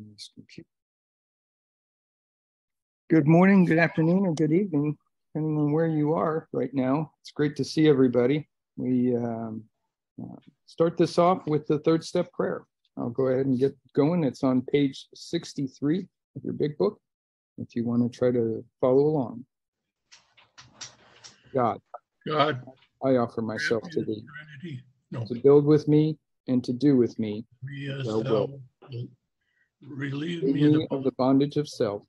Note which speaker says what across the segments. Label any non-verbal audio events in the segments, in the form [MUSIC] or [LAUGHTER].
Speaker 1: on this computer. Good morning, good afternoon, or good evening, depending on where you are right now. It's great to see everybody. We um, uh, start this off with the third step prayer. I'll go ahead and get going. It's on page 63 of your big book if you want to try to follow along. God,
Speaker 2: God,
Speaker 1: I offer myself to thee
Speaker 2: No,
Speaker 1: to build with me and to do with me.
Speaker 2: me as
Speaker 1: Thou
Speaker 2: thou
Speaker 1: wilt.
Speaker 2: Relieve me of
Speaker 1: me of the bondage of self,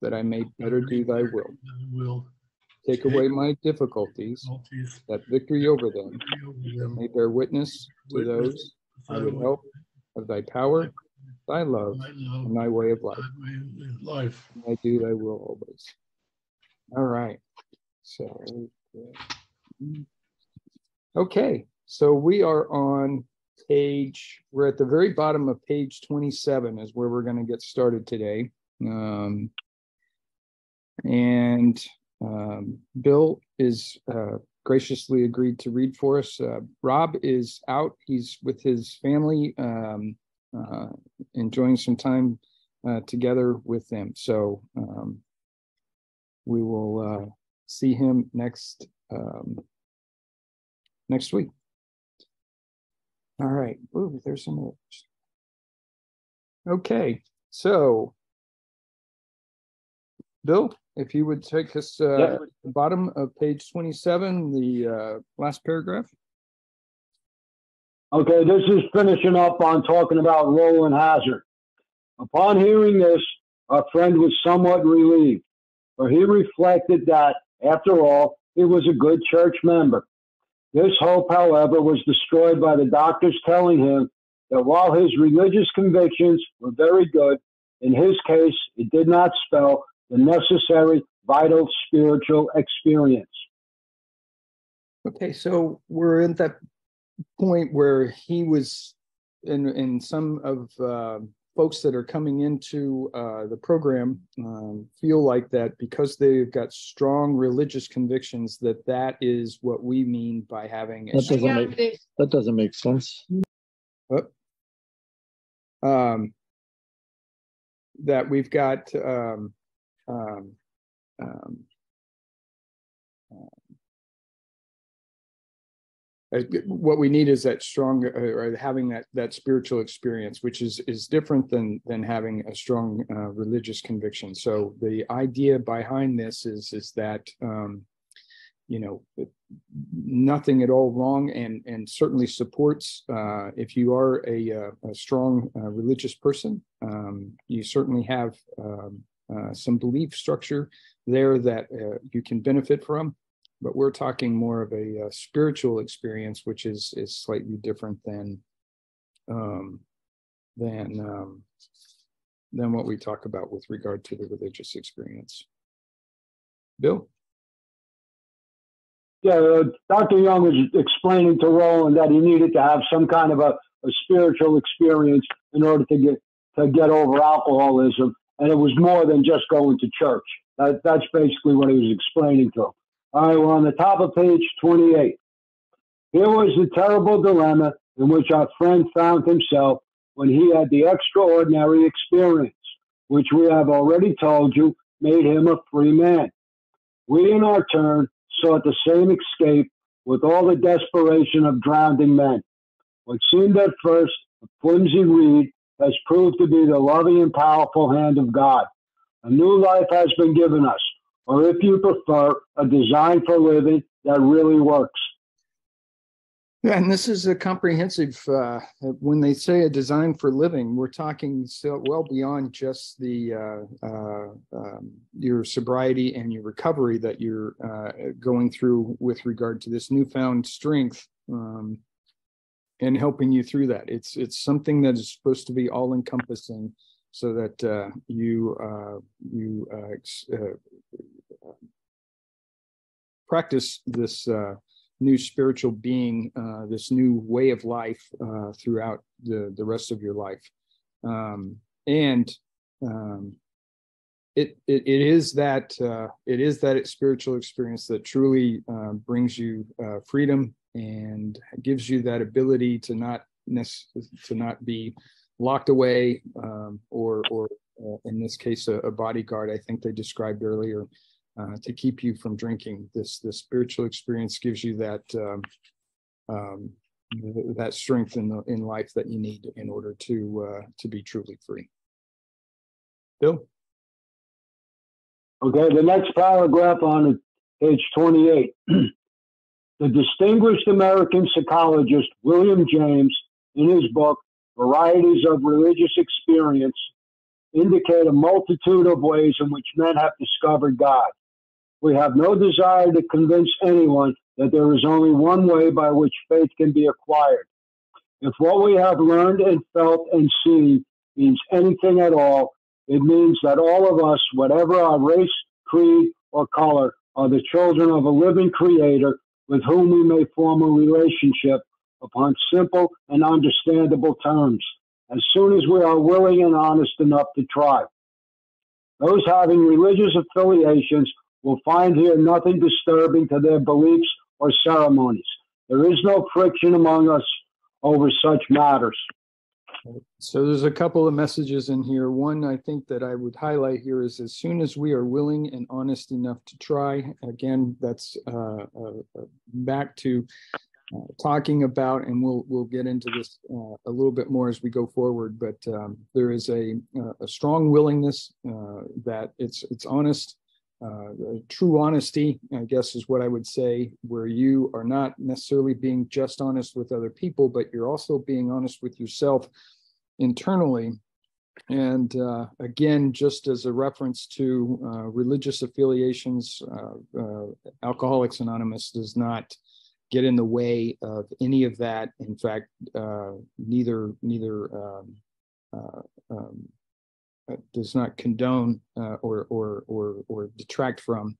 Speaker 1: that I may better do thy will.
Speaker 2: Will.
Speaker 1: Take away my difficulties,
Speaker 2: Difficulties,
Speaker 1: that victory over them
Speaker 2: victory over them.
Speaker 1: may bear witness to those I would help of thy power, thy love, and thy way of life.
Speaker 2: thy way of life.
Speaker 1: I do thy will always. All right. So, okay. So we are on page, we're at the very bottom of page 27 is where we're going to get started today. Um, and um, Bill is uh, graciously agreed to read for us. Uh, Rob is out. He's with his family, um, uh, enjoying some time uh, together with them. So um, we will uh, see him next um, next week. All right. Ooh, there's some others. Okay, so Bill, if you would take us uh,
Speaker 3: Yep.
Speaker 1: the bottom of page 27, the uh, last paragraph.
Speaker 3: Okay, this is finishing up on talking about Roland Hazard. Upon hearing this, our friend was somewhat relieved, for he reflected that, after all, he was a good church member. This hope, however, was destroyed by the doctors telling him that while his religious convictions were very good, in his case, it did not spell the necessary vital spiritual experience.
Speaker 1: Okay, so we're at that point where he was, in in some of uh, folks that are coming into uh, the program um, feel like that because they've got strong religious convictions that that is what we mean by having a
Speaker 4: That doesn't make, that doesn't make sense.
Speaker 1: um, that we've got um, um, um, uh, what we need is that strong uh, or having that that spiritual experience which is is different than than having a strong uh, religious conviction. So the idea behind this is is that um you know nothing at all wrong and and certainly supports uh if you are a uh, a strong uh, religious person um you certainly have um uh, some belief structure there that you can benefit from but we're talking more of a, uh spiritual experience, which is is slightly different than um, than um, than what we talk about with regard to the religious experience. Bill,
Speaker 3: Yeah, uh, Dr. Jung was explaining to Roland that he needed to have some kind of a, a spiritual experience in order to get to get over alcoholism, and it was more than just going to church. That, that's basically what he was explaining to him. All right, we're on the top of page 28. Here was the terrible dilemma in which our friend found himself when he had the extraordinary experience, which we have already told you made him a free man. We, in our turn, sought the same escape with all the desperation of drowning men. What seemed at first a flimsy reed has proved to be the loving and powerful hand of God. A new life has been given us, or if you prefer, a design for living that really works.
Speaker 1: Yeah, and this is a comprehensive. Uh, when they say a design for living, we're talking so well beyond just the uh, uh, um, your sobriety and your recovery that you're uh, going through with regard to this newfound strength um, and helping you through that. It's it's something that is supposed to be all encompassing, so that uh, you uh, you uh, uh, practice this. Uh, new spiritual being, uh, this new way of life throughout the, the rest of your life. Um, and um, it, it, it is that it is that spiritual experience that truly brings you freedom and gives you that ability to not to not be locked away, um, or or uh, in this case, a, a, bodyguard. I think they described earlier uh, to keep you from drinking. This this spiritual experience gives you that um, um, that strength in the, in life that you need in order to uh, to be truly free. Bill.
Speaker 3: Okay, the next paragraph on page 28. [CLEARS THROAT] the distinguished American psychologist William James, in his book Varieties of Religious Experience, indicate a multitude of ways in which men have discovered God. We have no desire to convince anyone that there is only one way by which faith can be acquired. If what we have learned and felt and seen means anything at all, it means that all of us, whatever our race, creed, or color, are the children of a living creator with whom we may form a relationship upon simple and understandable terms, as soon as we are willing and honest enough to try. Those having religious affiliations will find here nothing disturbing to their beliefs or ceremonies. There is no friction among us over such matters.
Speaker 1: So there's a couple of messages in here. One I think that I would highlight here is as soon as we are willing and honest enough to try, again, that's uh, uh, back to talking about, and we'll we'll get into this uh, a little bit more as we go forward. But um, there is a uh, a strong willingness uh, that it's it's honest, uh, true honesty, I guess is what I would say, where you are not necessarily being just honest with other people, but you're also being honest with yourself internally. And uh, again, just as a reference to religious affiliations, Alcoholics Anonymous does not get in the way of any of that. In fact, neither neither um, um, uh, does not condone uh, or, or, or, or detract from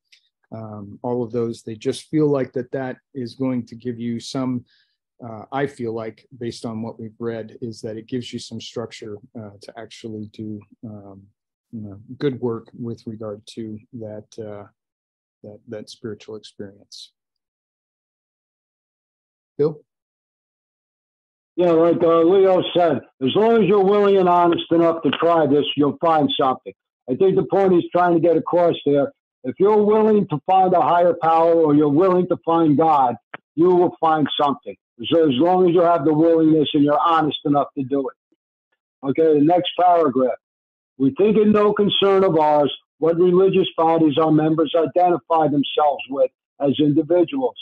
Speaker 1: um, all of those. They just feel like that that is going to give you some, uh, I feel like based on what we've read is that it gives you some structure uh, to actually do um, you know, good work with regard to that, uh, that, that spiritual experience. Bill?
Speaker 3: Yeah, like uh, Leo said, as long as you're willing and honest enough to try this, you'll find something. I think the point he's trying to get across there, if you're willing to find a higher power or you're willing to find God, you will find something. So as long as you have the willingness and you're honest enough to do it. Okay, the next paragraph. We think it no concern of ours what religious bodies our members identify themselves with as individuals.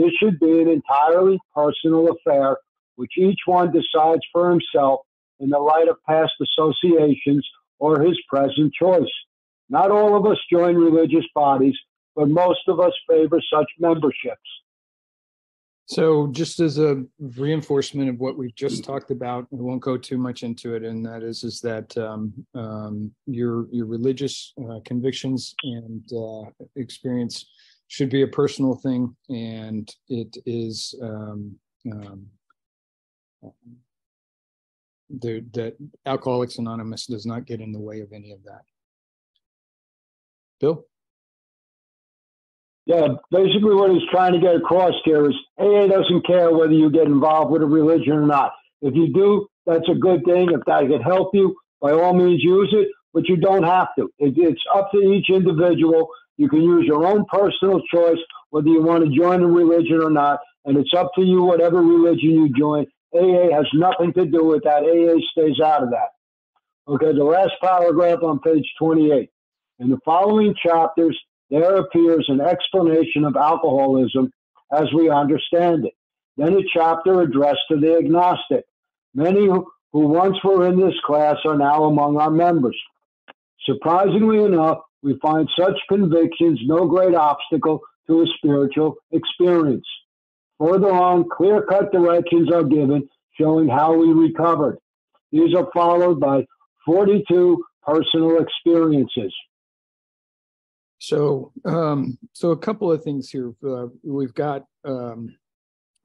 Speaker 3: This should be an entirely personal affair which each one decides for himself in the light of past associations or his present choice. Not all of us join religious bodies, but most of us favor such memberships.
Speaker 1: So, just as a reinforcement of what we've just talked about, I won't go too much into it, and that is is that um, um, your your religious uh, convictions and uh, experience should be a personal thing, and it is um, um the, that Alcoholics Anonymous does not get in the way of any of that. Bill?
Speaker 3: Yeah, basically what he's trying to get across here is AA doesn't care whether you get involved with a religion or not. If you do, that's a good thing. If that can help you, by all means use it, but you don't have to. It, it's up to each individual. You can use your own personal choice whether you want to join a religion or not, and it's up to you whatever religion you join. AA has nothing to do with that. AA stays out of that. Okay, the last paragraph on page 28. In the following chapters, there appears an explanation of alcoholism as we understand it. Then a chapter addressed to the agnostic. Many who once were in this class are now among our members. Surprisingly enough, we find such convictions no great obstacle to a spiritual experience. Further on, clear cut directions are given showing how we recovered. These are followed by 42 personal experiences.
Speaker 1: So, um, so a couple of things here. Uh, we've got um,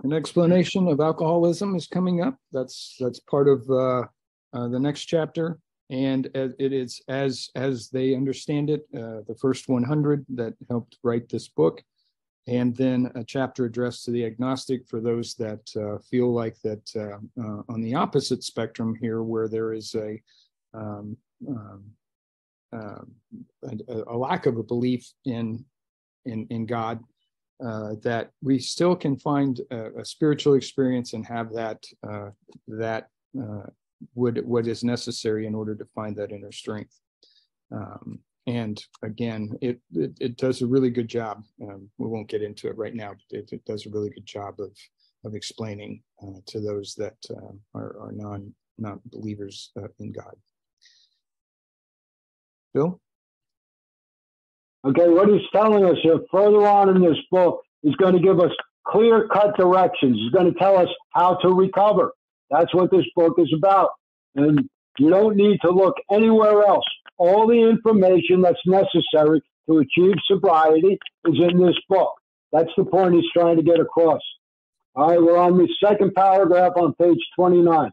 Speaker 1: an explanation of alcoholism is coming up. That's that's part of uh, uh, the next chapter, and it is as as they understand it, uh, the first 100 that helped write this book and then a chapter addressed to the agnostic for those that uh, feel like that uh, uh, on the opposite spectrum here, where there is a um, um, um a, a, lack of a belief in in in God, uh, that we still can find a, a, spiritual experience and have that uh, that would what is necessary in order to find that inner strength. Um, and again, it, it, it does a really good job. Um, we won't get into it right now, but it, it does a really good job of of explaining uh, to those that uh, are, are non not believers uh, in God. Bill.
Speaker 3: Okay, what he's telling us here further on in this book is going to give us clear cut directions. He's going to tell us how to recover. That's what this book is about. And you don't need to look anywhere else all the information that's necessary to achieve sobriety is in this book. That's the point he's trying to get across. All right, we're on the second paragraph on page 29.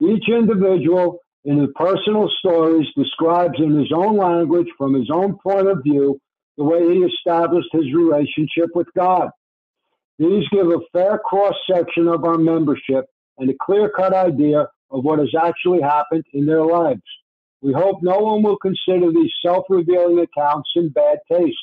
Speaker 3: Each individual in his personal stories describes in his own language, from his own point of view, the way he established his relationship with God. These give a fair cross section of our membership and a clear cut idea of what has actually happened in their lives. We hope no one will consider these self revealing accounts in bad taste.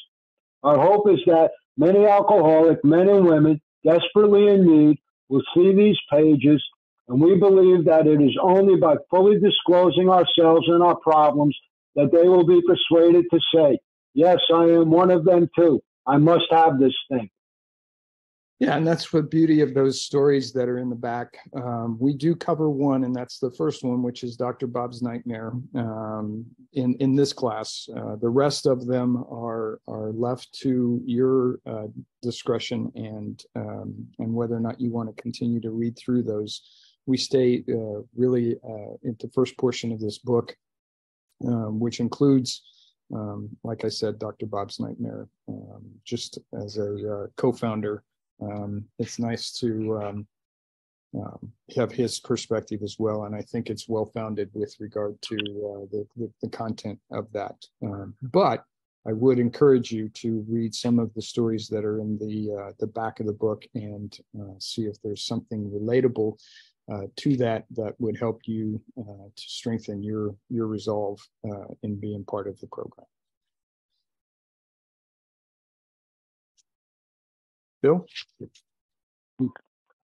Speaker 3: Our hope is that many alcoholic men and women desperately in need will see these pages, and we believe that it is only by fully disclosing ourselves and our problems that they will be persuaded to say, Yes, I am one of them too. I must have this thing.
Speaker 1: Yeah, and that's the beauty of those stories that are in the back. Um, we do cover one, and that's the first one, which is Dr. Bob's Nightmare um, in in this class. Uh, the rest of them are are left to your uh, discretion and um, and whether or not you want to continue to read through those. We stay uh, really uh, in the first portion of this book, um, which includes. Um, like I said, Dr. Bob's Nightmare, um, just as a uh, co-founder um, it's nice to um, um, have his perspective as well, and I think it's well founded with regard to uh, the, the, the content of that. Um, but I would encourage you to read some of the stories that are in the uh, the back of the book and uh, see if there's something relatable uh, to that that would help you uh, to strengthen your your resolve uh, in being part of the program. Bill?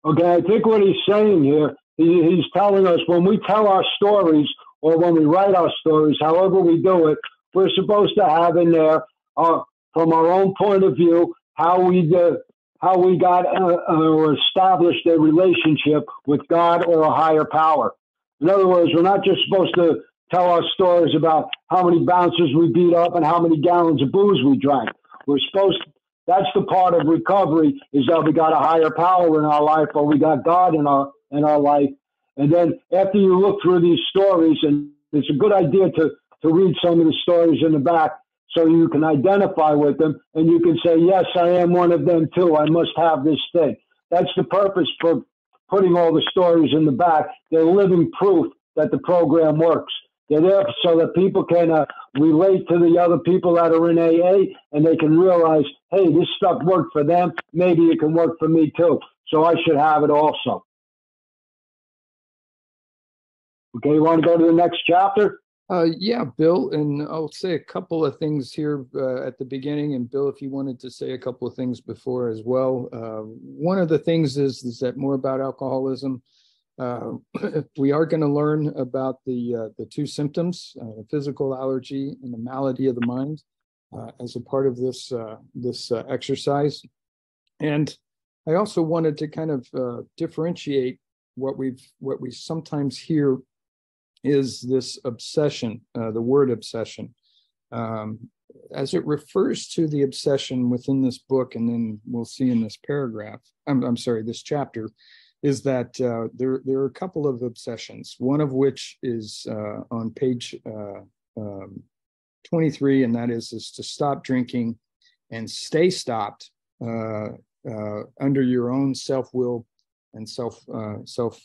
Speaker 3: Okay, I think what he's saying here, he, he's telling us when we tell our stories or when we write our stories, however we do it, we're supposed to have in there, uh, from our own point of view, how we did, how we got uh, uh, or established a relationship with God or a higher power. In other words, we're not just supposed to tell our stories about how many bouncers we beat up and how many gallons of booze we drank. We're supposed that's the part of recovery is that we got a higher power in our life or we got God in our in our life. And then after you look through these stories, and it's a good idea to to read some of the stories in the back so you can identify with them and you can say, Yes, I am one of them too. I must have this thing. That's the purpose for putting all the stories in the back. They're living proof that the program works. They're there so that people can uh, relate to the other people that are in AA and they can realize, hey, this stuff worked for them. Maybe it can work for me too. So I should have it also. Okay, you want to go to the next chapter?
Speaker 1: Uh, yeah, Bill, and I'll say a couple of things here uh, at the beginning. And Bill, if you wanted to say a couple of things before as well. Uh, one of the things is, is that more about alcoholism. Uh, [CLEARS THROAT] we are going to learn about the uh, the two symptoms, uh, the physical allergy and the malady of the mind, uh, as a part of this uh, this exercise. And I also wanted to kind of differentiate what we've what we sometimes hear is this obsession, the word obsession. Um, as it refers to the obsession within this book, and then we'll see in this paragraph, I'm, I'm sorry, this chapter, is that uh, there, there are a couple of obsessions, one of which is uh, on page uh, um, 23, and that is, is to stop drinking and stay stopped uh, uh, under your own self-will and self, uh, self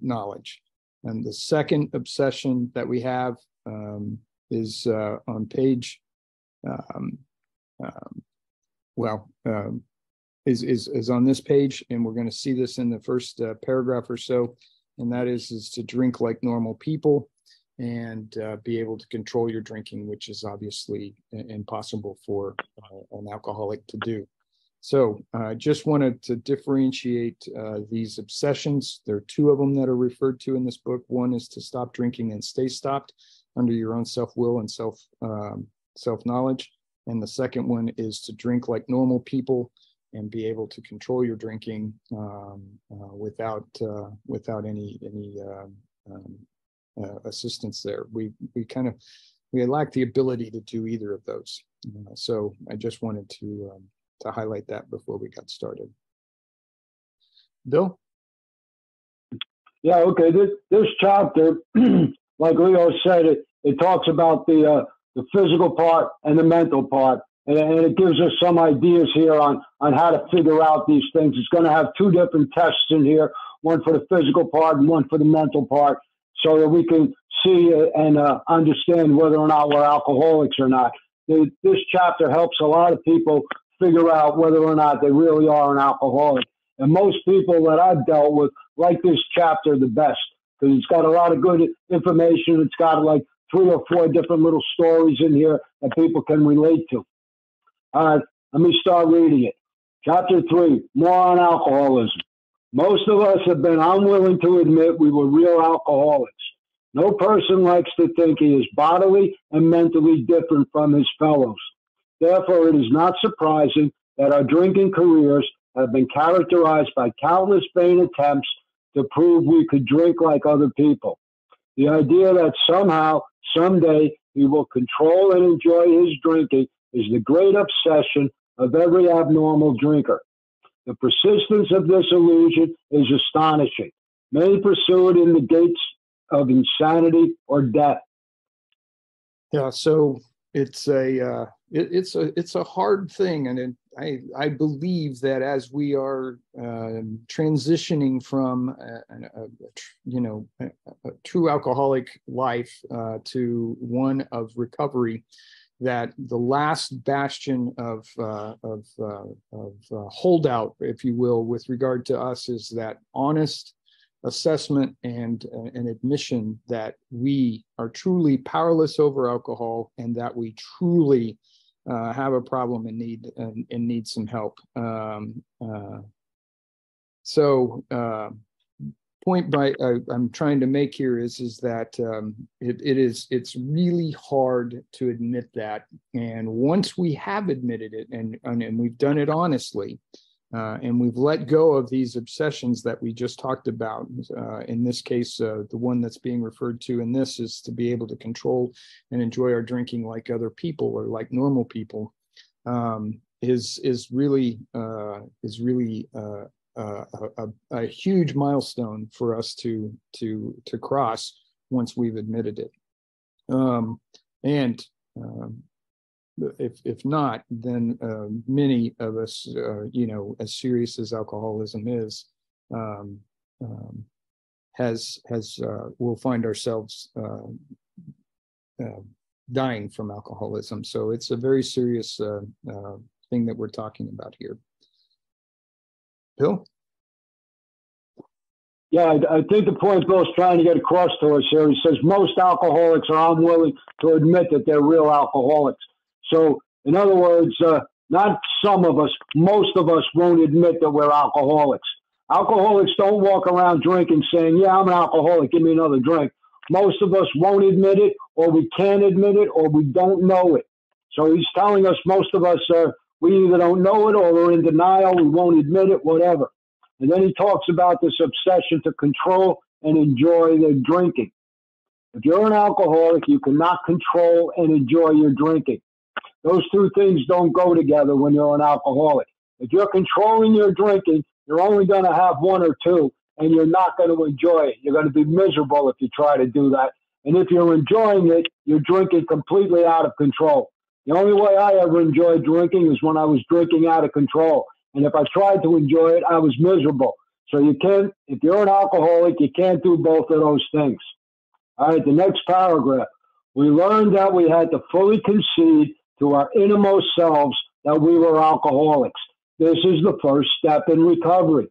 Speaker 1: knowledge. And the second obsession that we have um, is on page um, um, well, um, is, is, is on this page, and we're going to see this in the first uh, paragraph or so. And that is, is to drink like normal people and uh, be able to control your drinking, which is obviously impossible for uh, an alcoholic to do. So I just wanted to differentiate uh, these obsessions. There are two of them that are referred to in this book. One is to stop drinking and stay stopped under your own self will and self um, self knowledge, and the second one is to drink like normal people and be able to control your drinking um, uh, without uh, without any any um, um, uh, assistance there. We we kind of we lack the ability to do either of those. Uh, so I just wanted to um, to highlight that before we got started. Bill,
Speaker 3: Yeah, okay. This this chapter, [CLEARS THROAT] like Leo said, it, it talks about the uh, the physical part and the mental part, and, it gives us some ideas here on on how to figure out these things. It's going to have two different tests in here, one for the physical part and one for the mental part, so that we can see and uh, understand whether or not we're alcoholics or not. This chapter helps a lot of people figure out whether or not they really are an alcoholic. And most people that I've dealt with like this chapter the best because it's got a lot of good information. It's got like three or four different little stories in here that people can relate to. All right, let me start reading it. Chapter three, more on alcoholism. Most of us have been unwilling to admit we were real alcoholics. No person likes to think he is bodily and mentally different from his fellows. Therefore, it is not surprising that our drinking careers have been characterized by countless vain attempts to prove we could drink like other people. The idea that somehow, someday, he will control and enjoy his drinking is the great obsession of every abnormal drinker. The persistence of this illusion is astonishing. Many pursue it in the gates of insanity or death.
Speaker 1: Yeah, so it's a uh, it, it's a it's a hard thing, and it, I I believe that as we are uh, transitioning from a, a, a tr- you know a, a true alcoholic life uh, to one of recovery, that the last bastion of uh, of uh, of uh, holdout, if you will, with regard to us, is that honest assessment and uh, an admission that we are truly powerless over alcohol and that we truly uh, have a problem and need and, and need some help. Um, uh, so point by uh, I'm trying to make here is is that um, it, it is it's really hard to admit that and once we have admitted it and and, and we've done it honestly uh, and we've let go of these obsessions that we just talked about. Uh, in this case, uh, the one that's being referred to in this is to be able to control and enjoy our drinking like other people or like normal people. Um, is is really uh, is really a, a, huge milestone for us to to to cross once we've admitted it. Um, and um, if if not, then uh, many of us, uh, you know, as serious as alcoholism is, um, um, has has uh, we'll find ourselves uh, uh, dying from alcoholism. So it's a very serious thing that we're talking about here. Bill,
Speaker 3: Yeah, I, I think the point Bill's trying to get across to us here, he says most alcoholics are unwilling to admit that they're real alcoholics. So, in other words, uh, not some of us, most of us won't admit that we're alcoholics. Alcoholics don't walk around drinking saying, Yeah, I'm an alcoholic, give me another drink. Most of us won't admit it, or we can't admit it, or we don't know it. So he's telling us most of us are, we either don't know it or we're in denial, we won't admit it, whatever. And then he talks about this obsession to control and enjoy the drinking. If you're an alcoholic, you cannot control and enjoy your drinking. Those two things don't go together when you're an alcoholic. If you're controlling your drinking, you're only going to have one or two, and you're not going to enjoy it. You're going to be miserable if you try to do that. And if you're enjoying it, you're drinking completely out of control. The only way I ever enjoyed drinking is when I was drinking out of control. And if I tried to enjoy it, I was miserable. So you can't, if you're an alcoholic, you can't do both of those things. All right, the next paragraph. We learned that we had to fully concede to our innermost selves that we were alcoholics. This is the first step in recovery.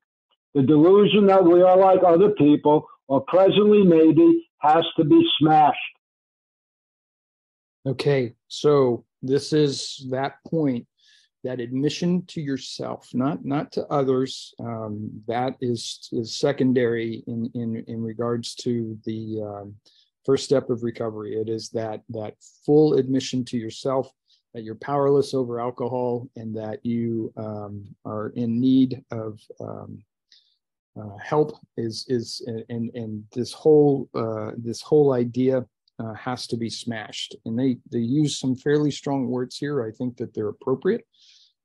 Speaker 3: The delusion that we are like other people, or presently maybe, has to be smashed.
Speaker 1: Okay, so this is that point, that admission to yourself, not not to others. Um, that is is secondary in in in regards to the um, first step of recovery. It is that that full admission to yourself that you're powerless over alcohol and that you um, are in need of um, uh, help is is and and this whole uh, this whole idea uh, has to be smashed. And they they use some fairly strong words here. I think that they're appropriate.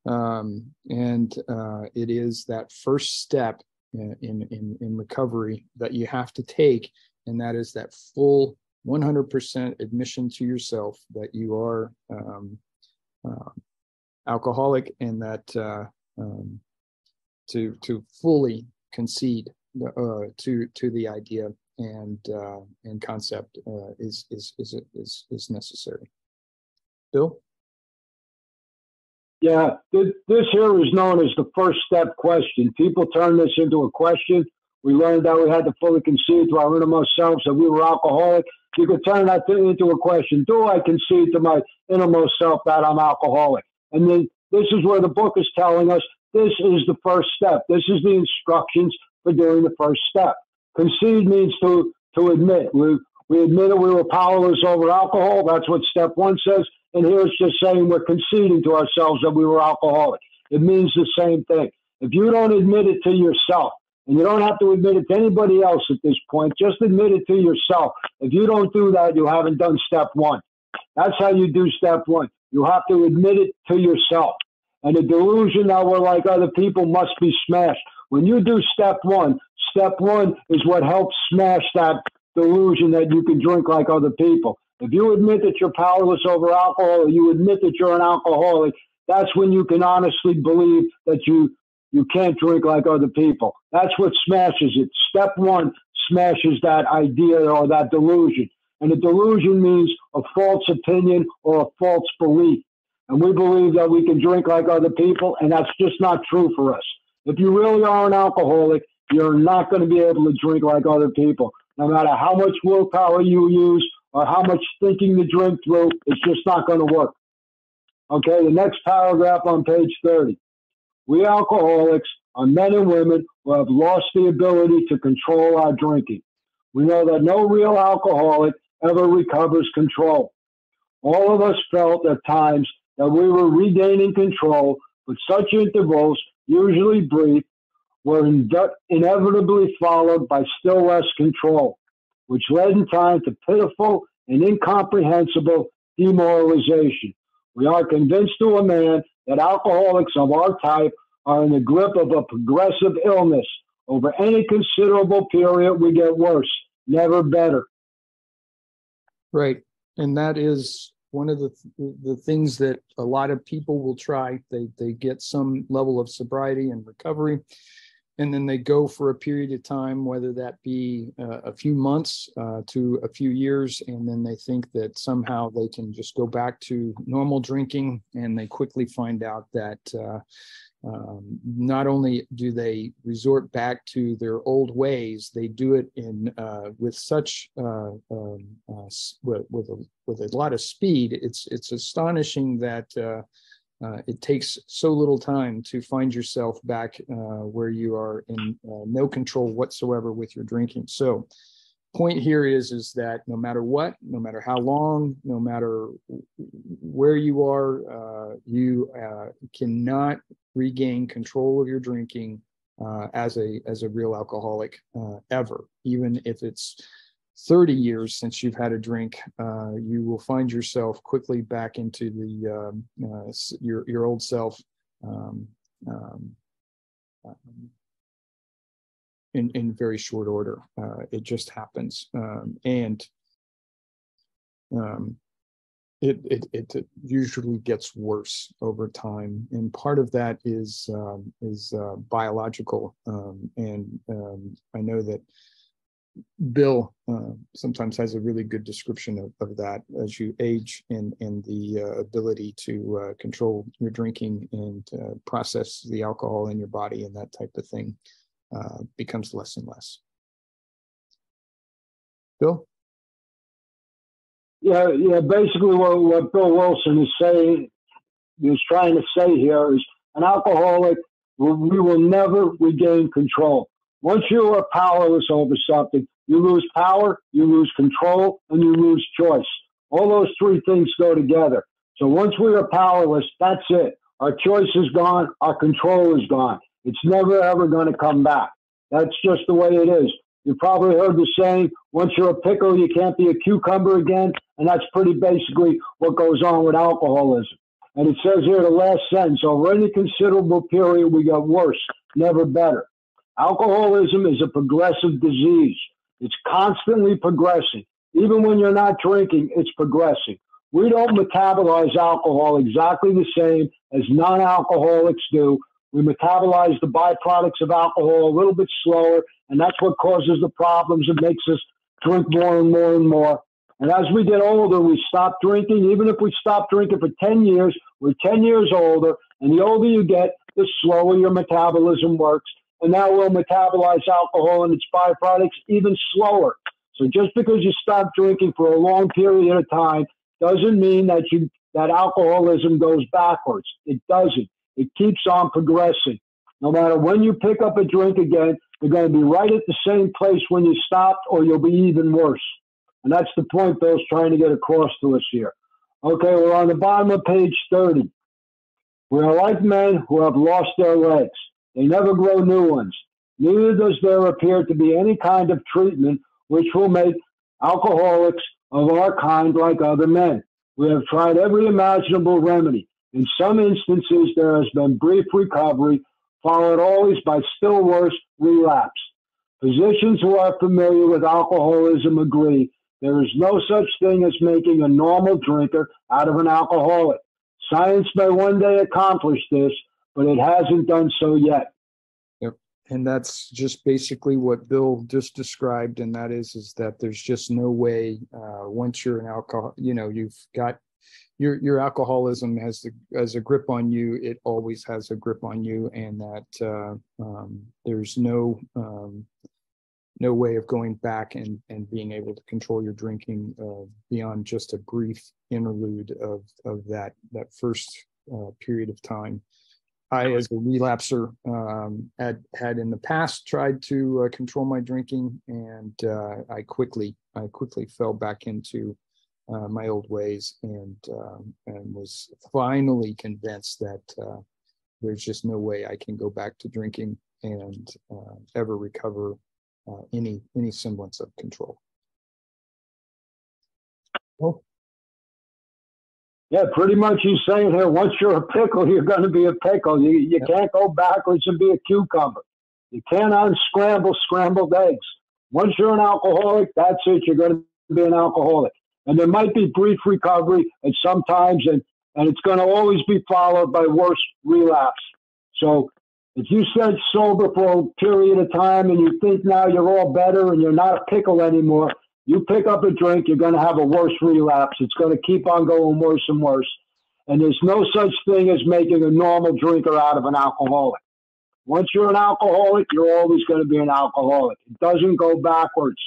Speaker 1: Um, and uh, it is that first step in, in in recovery that you have to take, and that is that full 100% admission to yourself that you are um, uh, alcoholic, and that uh, um, to to fully concede uh, to to the idea and uh, and concept uh, is, is is is is necessary. Bill.
Speaker 3: Yeah, this, this here is known as the first step question. People turn this into a question. We learned that we had to fully concede to our innermost selves that we were alcoholic. You could turn that into a question. Do I concede to my innermost self that I'm alcoholic? And then this is where the book is telling us this is the first step. This is the instructions for doing the first step. Concede means to to admit. We we admitted we were powerless over alcohol. That's what step one says. And here it's just saying we're conceding to ourselves that we were alcoholic. It means the same thing. If you don't admit it to yourself, and you don't have to admit it to anybody else at this point, just admit it to yourself. If you don't do that, you haven't done step one. That's how you do step one. You have to admit it to yourself. And the delusion that we're like other people must be smashed. When you do step one, step one is what helps smash that delusion that you can drink like other people. If you admit that you're powerless over alcohol or you admit that you're an alcoholic, that's when you can honestly believe that you you can't drink like other people. That's what smashes it. Step one smashes that idea or that delusion. And a delusion means a false opinion or a false belief. And we believe that we can drink like other people, and that's just not true for us. If you really are an alcoholic, you're not going to be able to drink like other people. No matter how much willpower you use or how much thinking to drink through, it's just not going to work. Okay, the next paragraph on page 30. We alcoholics are men and women who have lost the ability to control our drinking. We know that no real alcoholic ever recovers control. All of us felt at times that we were regaining control, but such intervals, usually brief, were inevitably followed by still less control, which led in time to pitiful and incomprehensible demoralization. We are convinced to a man that alcoholics of our type are in the grip of a progressive illness. Over any considerable period, we get worse, never better.
Speaker 1: Right. And that is one of the the things that a lot of people will try. They they get some level of sobriety and recovery, and then they go for a period of time, whether that be uh, a few months uh, to a few years, and then they think that somehow they can just go back to normal drinking, and they quickly find out that. Uh, um, not only do they resort back to their old ways, they do it in uh, with such uh, um, uh, with, with a, with a lot of speed. It's it's astonishing that uh, uh, it takes so little time to find yourself back uh, where you are in no control whatsoever with your drinking. So point here is is that no matter what no matter how long no matter where you are uh, you uh, cannot regain control of your drinking uh, as a as a real alcoholic uh, ever. Even if it's 30 years since you've had a drink uh, you will find yourself quickly back into the um, uh, your your old self um, um, um in, in very short order. Uh, it just happens. Um, and um, it, it, it, usually gets worse over time. And part of that is, um, is uh, biological. Um, and um, I know that Bill uh, sometimes has a really good description of, of that as you age and, and the uh, ability to uh, control your drinking and uh, process the alcohol in your body and that type of thing uh, becomes less and less. Bill?
Speaker 3: Yeah, yeah. Basically, what, what Bill Wilson is saying, is trying to say here is an alcoholic, we will never regain control. Once you are powerless over something, you lose power, you lose control, and you lose choice. All those three things go together. So once we are powerless, that's it. Our choice is gone, our control is gone. It's never ever going to come back. That's just the way it is. You probably heard the saying, once you're a pickle, you can't be a cucumber again. And that's pretty basically what goes on with alcoholism. And it says here the last sentence over any considerable period, we get worse, never better. Alcoholism is a progressive disease. It's constantly progressing. Even when you're not drinking, it's progressing. We don't metabolize alcohol exactly the same as non alcoholics do. We metabolize the byproducts of alcohol a little bit slower, and that's what causes the problems. It makes us drink more and more and more. And as we get older, we stop drinking. Even if we stop drinking for 10 years, we're 10 years older. And the older you get, the slower your metabolism works and now we'll metabolize alcohol and its byproducts even slower. So just because you stop drinking for a long period of time doesn't mean that you that alcoholism goes backwards. It doesn't. It keeps on progressing. No matter when you pick up a drink again, you're going to be right at the same place when you stopped, or you'll be even worse. And that's the point Bill's trying to get across to us here. Okay, we're on the bottom of page 30. We are like men who have lost their legs. They never grow new ones. Neither does there appear to be any kind of treatment which will make alcoholics of our kind like other men. We have tried every imaginable remedy. In some instances, there has been brief recovery, followed always by still worse relapse. Physicians who are familiar with alcoholism agree there is no such thing as making a normal drinker out of an alcoholic. Science may one day accomplish this, but it hasn't done so yet.
Speaker 1: Yep. And that's just basically what Bill just described. And that is, is that there's just no way, uh, once you're an alcohol, you know, you've got your, your alcoholism has the, as a grip on you. It always has a grip on you and that, uh, um, there's no, um, no way of going back and, and being able to control your drinking uh, beyond just a brief interlude of, of that that first uh, period of time. I, as a relapser, um, had had in the past tried to uh, control my drinking, and uh, I quickly I quickly fell back into uh, my old ways, and um, and was finally convinced that uh, there's just no way I can go back to drinking and uh, ever recover uh, any any semblance of control. Well,
Speaker 3: yeah, pretty much he's saying here, once you're a pickle, you're going to be a pickle. You, you can't go backwards and be a cucumber. You can't unscramble scrambled eggs. Once you're an alcoholic, that's it. You're going to be an alcoholic. And there might be brief recovery at sometimes, and, and it's going to always be followed by worse relapse. So if you sit sober for a period of time and you think now you're all better and you're not a pickle anymore, you pick up a drink, you're going to have a worse relapse. It's going to keep on going worse and worse. And there's no such thing as making a normal drinker out of an alcoholic. Once you're an alcoholic, you're always going to be an alcoholic. It doesn't go backwards.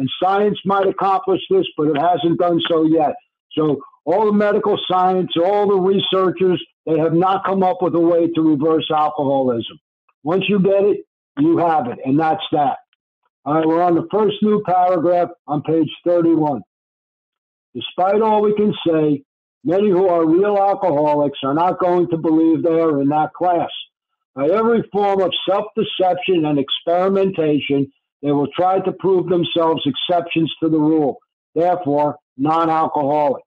Speaker 3: And science might accomplish this, but it hasn't done so yet. So all the medical science, all the researchers, they have not come up with a way to reverse alcoholism. Once you get it, you have it, and that's that. All right, we're on the first new paragraph on page 31. Despite all we can say, many who are real alcoholics are not going to believe they are in that class. By every form of self deception and experimentation, they will try to prove themselves exceptions to the rule, therefore, non alcoholic.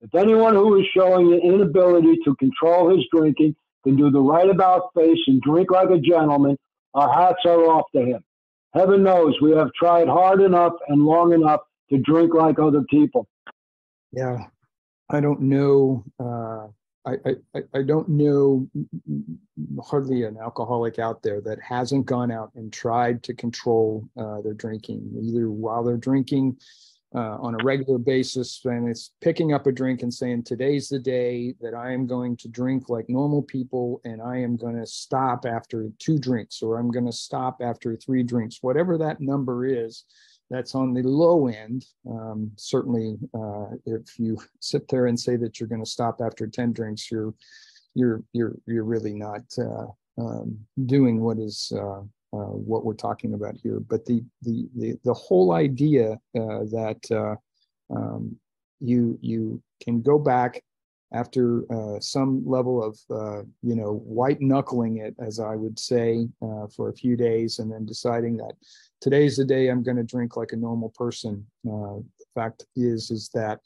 Speaker 3: If anyone who is showing an inability to control his drinking can do the right about face and drink like a gentleman, our hats are off to him. Heaven knows we have tried hard enough and long enough to drink like other people.
Speaker 1: Yeah, I don't know. Uh, I, I, I don't know hardly an alcoholic out there that hasn't gone out and tried to control uh, their drinking, either while they're drinking uh, on a regular basis, and it's picking up a drink and saying, Today's the day that I am going to drink like normal people, and I am going to stop after two drinks, or I'm going to stop after three drinks, whatever that number is that's on the low end. Um, certainly, uh, if you sit there and say that you're going to stop after 10 drinks, you're you're you're you're really not uh, um, doing what is uh, uh what we're talking about here. But the the the, the whole idea uh, that uh, um, you you can go back after uh, some level of uh, you know white knuckling it as i would say uh, for a few days and then deciding that today's the day i'm going to drink like a normal person. Uh, the fact is is that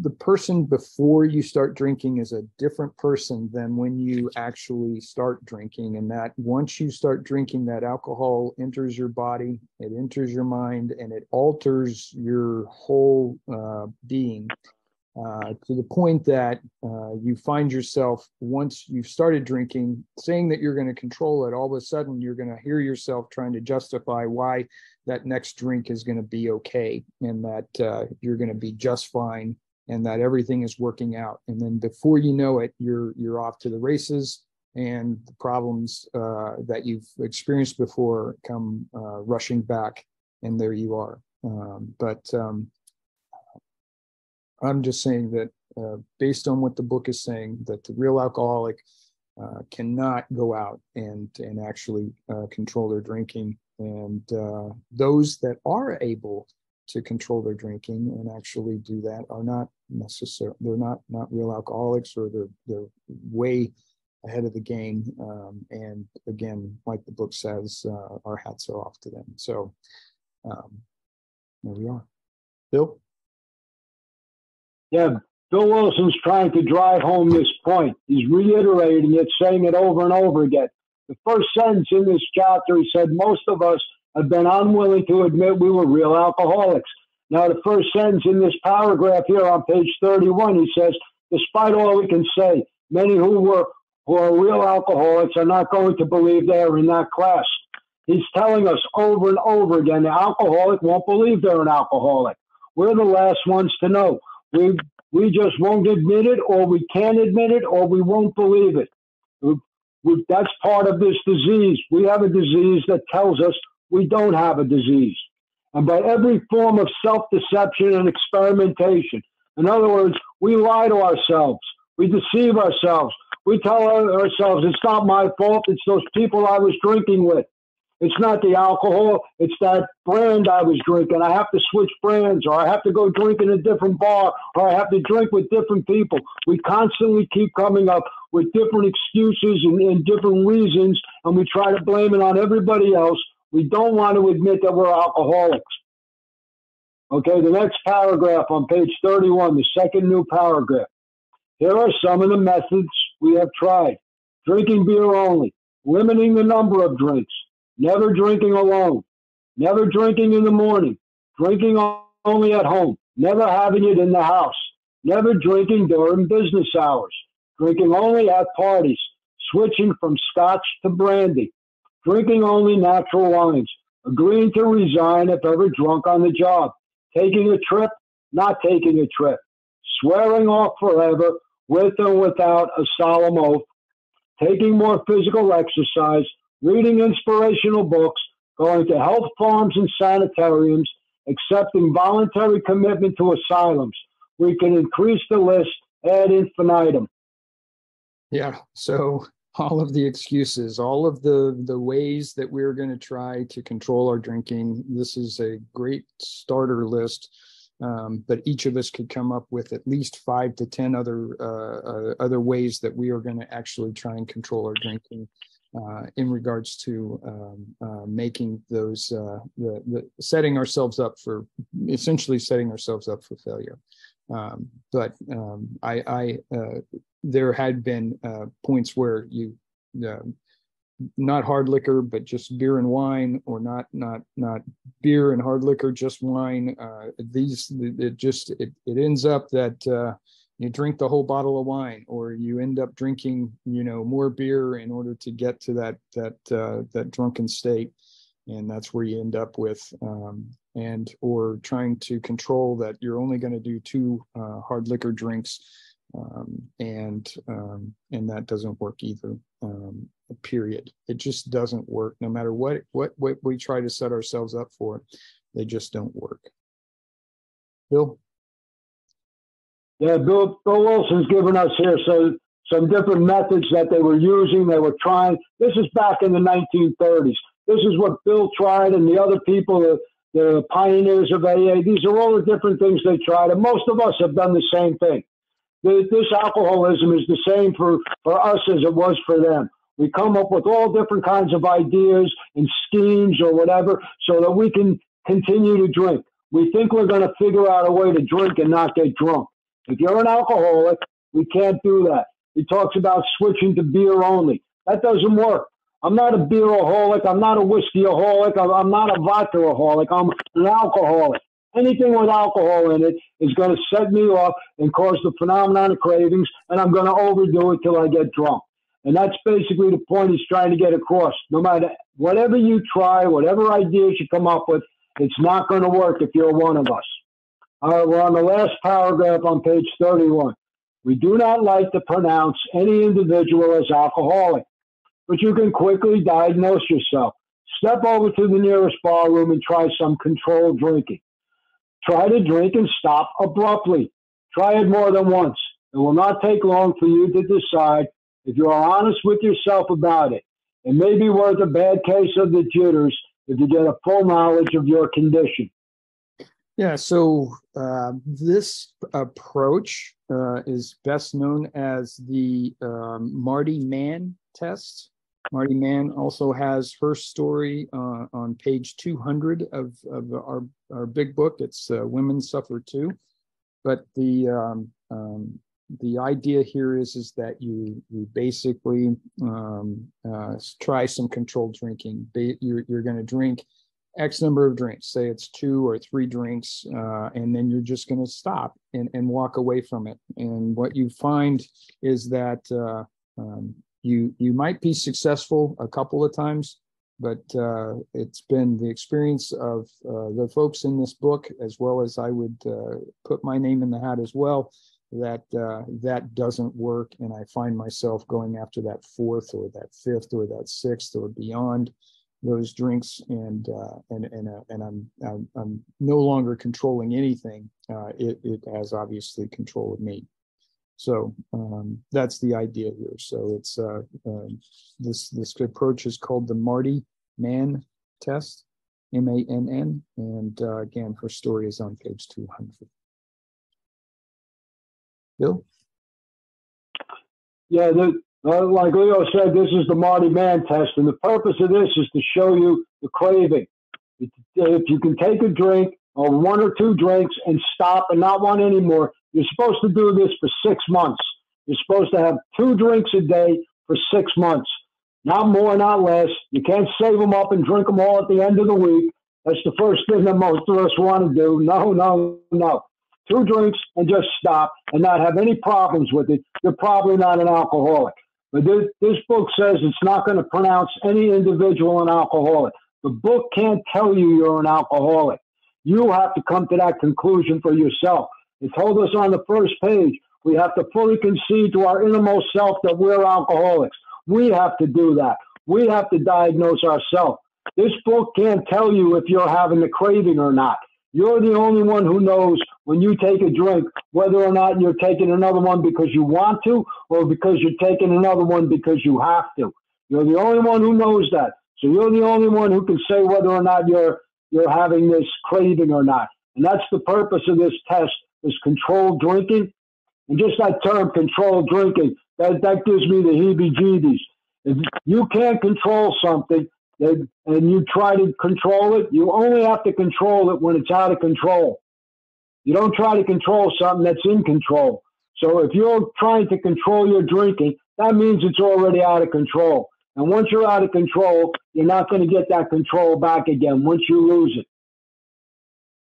Speaker 1: the person before you start drinking is a different person than when you actually start drinking and that once you start drinking that alcohol enters your body it enters your mind and it alters your whole uh, being uh, to the point that uh, you find yourself once you've started drinking saying that you're going to control it all of a sudden you're going to hear yourself trying to justify why that next drink is going to be okay and that uh, you're going to be just fine and that everything is working out. And then before you know it you're you're off to the races and the problems uh, that you've experienced before come uh, rushing back and there you are. Um, but um, I'm just saying that uh, based on what the book is saying, that the real alcoholic uh, cannot go out and and actually uh, control their drinking, and uh, those that are able to control their drinking and actually do that are not necessarily they're not not real alcoholics or they're they're way ahead of the game. Um, and again, like the book says, uh, our hats are off to them. So um, there we are. Bill.
Speaker 3: Yeah, Bill Wilson's trying to drive home this point. He's reiterating it, saying it over and over again. The first sentence in this chapter, he said, Most of us have been unwilling to admit we were real alcoholics. Now, the first sentence in this paragraph here on page 31, he says, Despite all we can say, many who were who are real alcoholics are not going to believe they are in that class. He's telling us over and over again the alcoholic won't believe they're an alcoholic. We're the last ones to know. We we just won't admit it, or we can't admit it, or we won't believe it. We, we, that's part of this disease. We have a disease that tells us we don't have a disease. And by every form of self deception and experimentation, in other words, we lie to ourselves, we deceive ourselves, we tell ourselves it's not my fault, it's those people I was drinking with. It's not the alcohol, it's that brand I was drinking. I have to switch brands, or I have to go drink in a different bar, or I have to drink with different people. We constantly keep coming up with different excuses and, and different reasons, and we try to blame it on everybody else. We don't want to admit that we're alcoholics. Okay, the next paragraph on page 31, the second new paragraph. Here are some of the methods we have tried drinking beer only, limiting the number of drinks, never drinking alone, never drinking in the morning, drinking only at home, never having it in the house, never drinking during business hours, drinking only at parties, switching from scotch to brandy, drinking only natural wines, agreeing to resign if ever drunk on the job, taking a trip, not taking a trip, swearing off forever with or without a solemn oath, taking more physical exercise, reading inspirational books, going to health farms and sanitariums, accepting voluntary commitment to asylums. We can increase the list ad infinitum.
Speaker 1: Yeah. So all of the excuses, all of the the ways that we're going to try to control our drinking. This is a great starter list. Um, but each of us could come up with at least five to ten other uh, uh, other ways that we are going to actually try and control our drinking uh, in regards to um, uh, making those uh, the, the, setting ourselves up for essentially setting ourselves up for failure. Um, but um, I, I uh, there had been uh, points where you um, not hard liquor, but just beer and wine, or not not not beer and hard liquor, just wine. Uh, these it just it, it ends up that you drink the whole bottle of wine or you end up drinking you know more beer in order to get to that that uh, that drunken state. And that's where you end up with um, and or trying to control that you're only going to do two uh, hard liquor drinks um, and um, and that doesn't work either um, period. It just doesn't work. No matter what what what we try to set ourselves up for they just don't work. Bill
Speaker 3: Yeah, Bill, Bill Wilson's given us here so some different methods that they were using. They were trying. This is back in the 1930s. This is what Bill tried, and the other people, the, the pioneers of AA. These are all the different things they tried, and most of us have done the same thing. The, this alcoholism is the same for, for us as it was for them. We come up with all different kinds of ideas and schemes or whatever so that we can continue to drink. We think we're going to figure out a way to drink and not get drunk. If you're an alcoholic, we can't do that. He talks about switching to beer only. That doesn't work. I'm not a beeraholic. I'm not a whiskeyaholic. I'm, I'm not a vodkaaholic. I'm an alcoholic. Anything with alcohol in it is going to set me off and cause the phenomenon of cravings, and I'm going to overdo it till I get drunk. And that's basically the point he's trying to get across. No matter whatever you try, whatever ideas you come up with, it's not going to work if you're one of us. All right, we're on the last paragraph on page 31. We do not like to pronounce any individual as alcoholic, but you can quickly diagnose yourself. Step over to the nearest bar room and try some controlled drinking. Try to drink and stop abruptly. Try it more than once. It will not take long for you to decide if you are honest with yourself about it. It may be worth a bad case of the jitters if you get a full knowledge of your condition.
Speaker 1: Yeah, so uh, this approach uh, is best known as the um, Marty Mann test. Marty Mann also has her story uh, on page 200 of, of our, our big book. It's uh, Women Suffer Too. But the um, um, the idea here is is that you you basically um, uh, try some controlled drinking. You're, you're going to drink X number of drinks, say it's two or three drinks, uh, and then you're just going to stop and, and walk away from it. And what you find is that uh, um, you you might be successful a couple of times, but uh, it's been the experience of uh, the folks in this book, as well as I would uh, put my name in the hat as well, that uh, that doesn't work, and I find myself going after that fourth or that fifth or that sixth or beyond those drinks and uh, and and uh, and I'm, I'm, I'm no longer controlling anything. Uh, it it has obviously control of me. So um, that's the idea here. So it's uh, um, this this approach is called the Marty Mann test, M A N N, and uh, again, her story is on page two hundred. Bill.
Speaker 3: Yeah, uh, like Leo said, this is the Marty Mann test, and the purpose of this is to show you the craving. If you can take a drink or one or two drinks and stop and not want any more, you're supposed to do this for six months. You're supposed to have two drinks a day for six months, not more, not less. You can't save them up and drink them all at the end of the week. That's the first thing that most of us want to do. No, no, no. Two drinks and just stop and not have any problems with it. You're probably not an alcoholic. But this, this book says it's not going to pronounce any individual an alcoholic. The book can't tell you you're an alcoholic. You have to come to that conclusion for yourself. It told us on the first page we have to fully concede to our innermost self that we're alcoholics. We have to do that. We have to diagnose ourselves. This book can't tell you if you're having the craving or not. You're the only one who knows when you take a drink whether or not you're taking another one because you want to or because you're taking another one because you have to. You're the only one who knows that. So you're the only one who can say whether or not you're you're having this craving or not. And that's the purpose of this test is controlled drinking. And just that term controlled drinking, that, that gives me the heebie jeebies. If you can't control something, and you try to control it, you only have to control it when it's out of control. You don't try to control something that's in control. So if you're trying to control your drinking, that means it's already out of control. And once you're out of control, you're not going to get that control back again once you lose it.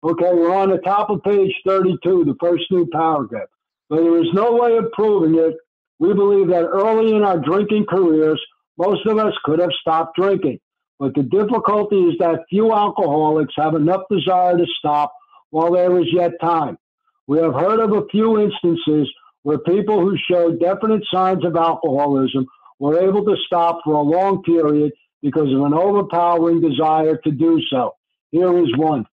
Speaker 3: Okay, we're on the top of page 32, the first new paragraph. But there is no way of proving it. We believe that early in our drinking careers, most of us could have stopped drinking. But the difficulty is that few alcoholics have enough desire to stop while there is yet time. We have heard of a few instances where people who showed definite signs of alcoholism were able to stop for a long period because of an overpowering desire to do so. Here is one.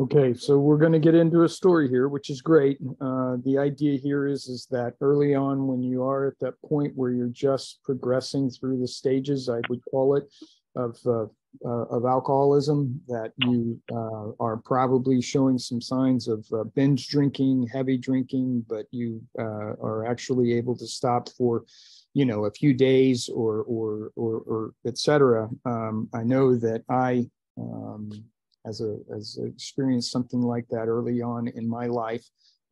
Speaker 1: Okay, so we're going to get into a story here, which is great. Uh, the idea here is is that early on, when you are at that point where you're just progressing through the stages, I would call it, of uh, uh, of alcoholism, that you uh, are probably showing some signs of uh, binge drinking, heavy drinking, but you uh, are actually able to stop for, you know, a few days or or or, or etc. Um, I know that I. Um, as a as experienced something like that early on in my life,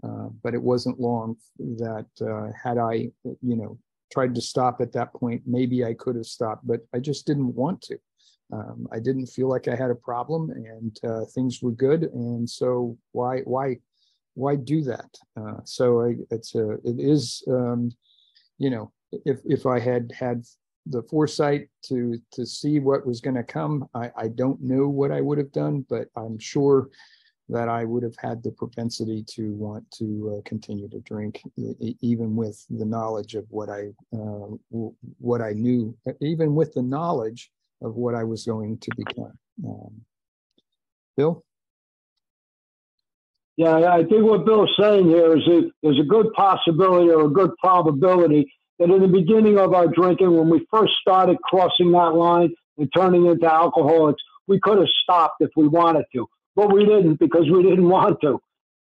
Speaker 1: uh, but it wasn't long that uh, had I you know tried to stop at that point, maybe I could have stopped, but I just didn't want to. Um, I didn't feel like I had a problem, and uh, things were good, and so why why why do that? Uh, so I, it's a it is um, you know if if I had had the foresight to to see what was going to come. I, I don't know what I would have done, but I'm sure that I would have had the propensity to want to uh, continue to drink, even with the knowledge of what I uh, what I knew, even with the knowledge of what I was going to become. Um, Bill.
Speaker 3: Yeah, I think what Bill's saying here is there's a good possibility or a good probability that in the beginning of our drinking, when we first started crossing that line and turning into alcoholics, we could have stopped if we wanted to, but we didn't because we didn't want to.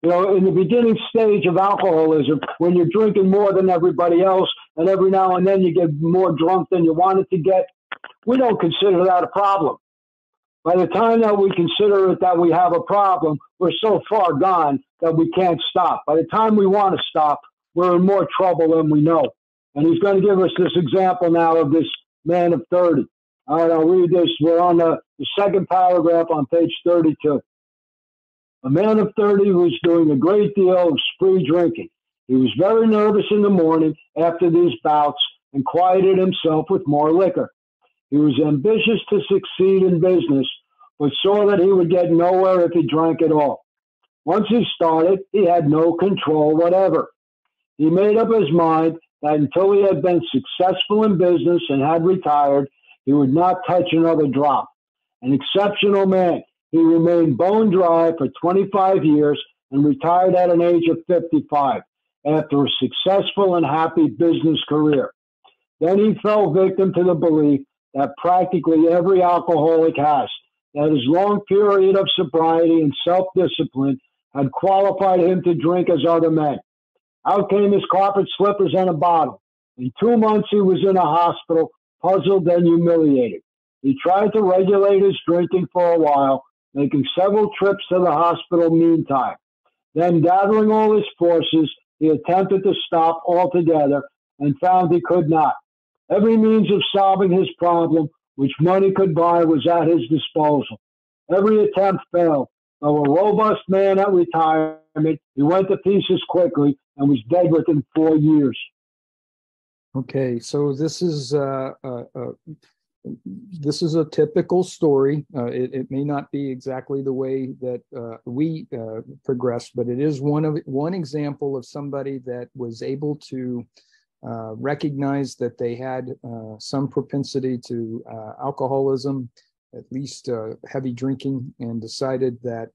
Speaker 3: You know, in the beginning stage of alcoholism, when you're drinking more than everybody else, and every now and then you get more drunk than you wanted to get, we don't consider that a problem. By the time that we consider it that we have a problem, we're so far gone that we can't stop. By the time we want to stop, we're in more trouble than we know. And he's going to give us this example now of this man of 30. All right, I'll read this. We're on the, the second paragraph on page 32. A man of 30 was doing a great deal of spree drinking. He was very nervous in the morning after these bouts and quieted himself with more liquor. He was ambitious to succeed in business, but saw that he would get nowhere if he drank at all. Once he started, he had no control whatever. He made up his mind until he had been successful in business and had retired, he would not touch another drop. An exceptional man, he remained bone dry for 25 years and retired at an age of 55 after a successful and happy business career. Then he fell victim to the belief that practically every alcoholic has, that his long period of sobriety and self discipline had qualified him to drink as other men. Out came his carpet slippers and a bottle. In two months, he was in a hospital, puzzled and humiliated. He tried to regulate his drinking for a while, making several trips to the hospital meantime. Then, gathering all his forces, he attempted to stop altogether and found he could not. Every means of solving his problem, which money could buy, was at his disposal. Every attempt failed. Though a robust man at retirement, he went to pieces quickly and was dead within four years.
Speaker 1: Okay, so this is uh, uh, uh, this is a typical story. Uh, it, it, may not be exactly the way that uh, we uh, progressed, but it is one of one example of somebody that was able to recognize that they had some propensity to alcoholism, at least heavy drinking, and decided that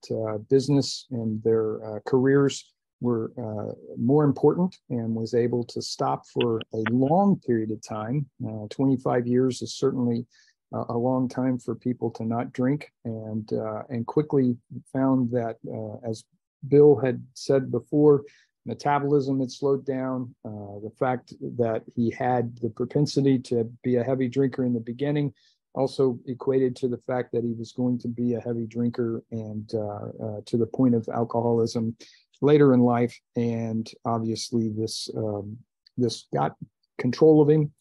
Speaker 1: business and their careers were uh, more important and was able to stop for a long period of time. Uh, 25 years is certainly uh, a long time for people to not drink, and uh, and quickly found that, uh, as Bill had said before, metabolism had slowed down. Uh, the fact that he had the propensity to be a heavy drinker in the beginning also equated to the fact that he was going to be a heavy drinker and to the point of alcoholism later in life, and obviously this um, this got control of him.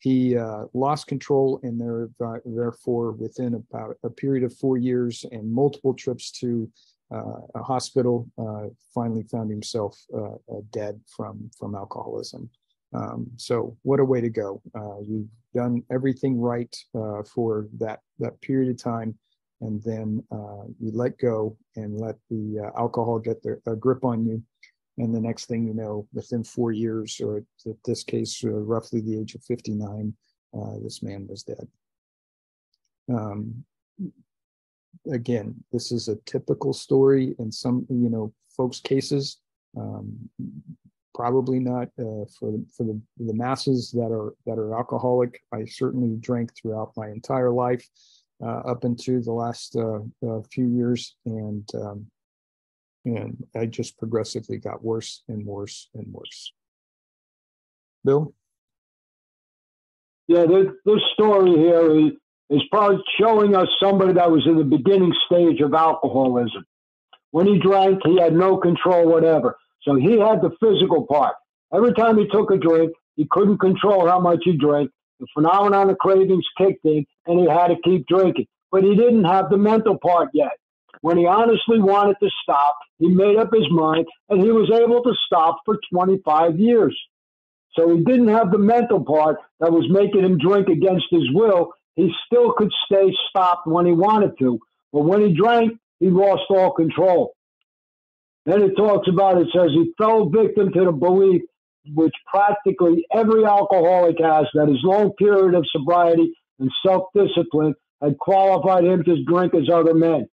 Speaker 1: He uh, lost control, and there, uh, therefore, within about a period of four years and multiple trips to uh, a hospital, uh, finally found himself uh, uh, dead from from alcoholism. Um, so what a way to go! You've done everything right for that that period of time, and then uh, you let go and let the uh, alcohol get a grip on you, and the next thing you know, within four years, or in this case, uh, roughly the age of fifty nine, uh, this man was dead. Um, again, this is a typical story in some you know folks' cases. Um, probably not uh, for for the, the masses that are that are alcoholic. I certainly drank throughout my entire life, uh, up into the last uh, uh few years, and um, and I just progressively got worse and worse and worse. Bill.
Speaker 3: Yeah, this, this story here is, is probably showing us somebody that was in the beginning stage of alcoholism. When he drank, he had no control whatever. So he had the physical part. Every time he took a drink, he couldn't control how much he drank. The phenomenon of cravings kicked in, and he had to keep drinking. But he didn't have the mental part yet. When he honestly wanted to stop, he made up his mind, and he was able to stop for 25 years. So he didn't have the mental part that was making him drink against his will. He still could stay stopped when he wanted to. But when he drank, he lost all control. Then it talks about, it says he fell victim to the belief which practically every alcoholic has that his long period of sobriety and self discipline had qualified him to drink as other men.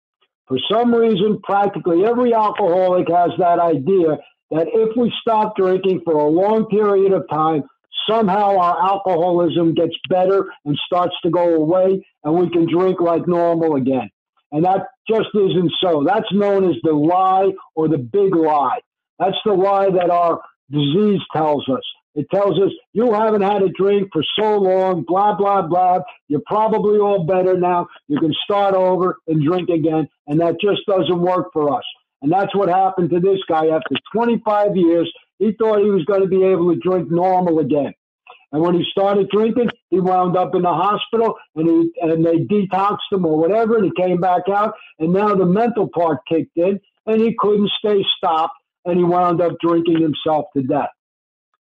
Speaker 3: For some reason, practically every alcoholic has that idea that if we stop drinking for a long period of time, somehow our alcoholism gets better and starts to go away and we can drink like normal again. And that just isn't so. That's known as the lie or the big lie. That's the lie that our disease tells us. It tells us you haven't had a drink for so long, blah, blah, blah. You're probably all better now. You can start over and drink again. And that just doesn't work for us. And that's what happened to this guy after 25 years. He thought he was going to be able to drink normal again. And when he started drinking, he wound up in the hospital and he and they detoxed him or whatever, and he came back out. And now the mental part kicked in, and he couldn't stay stopped, and he wound up drinking himself to death.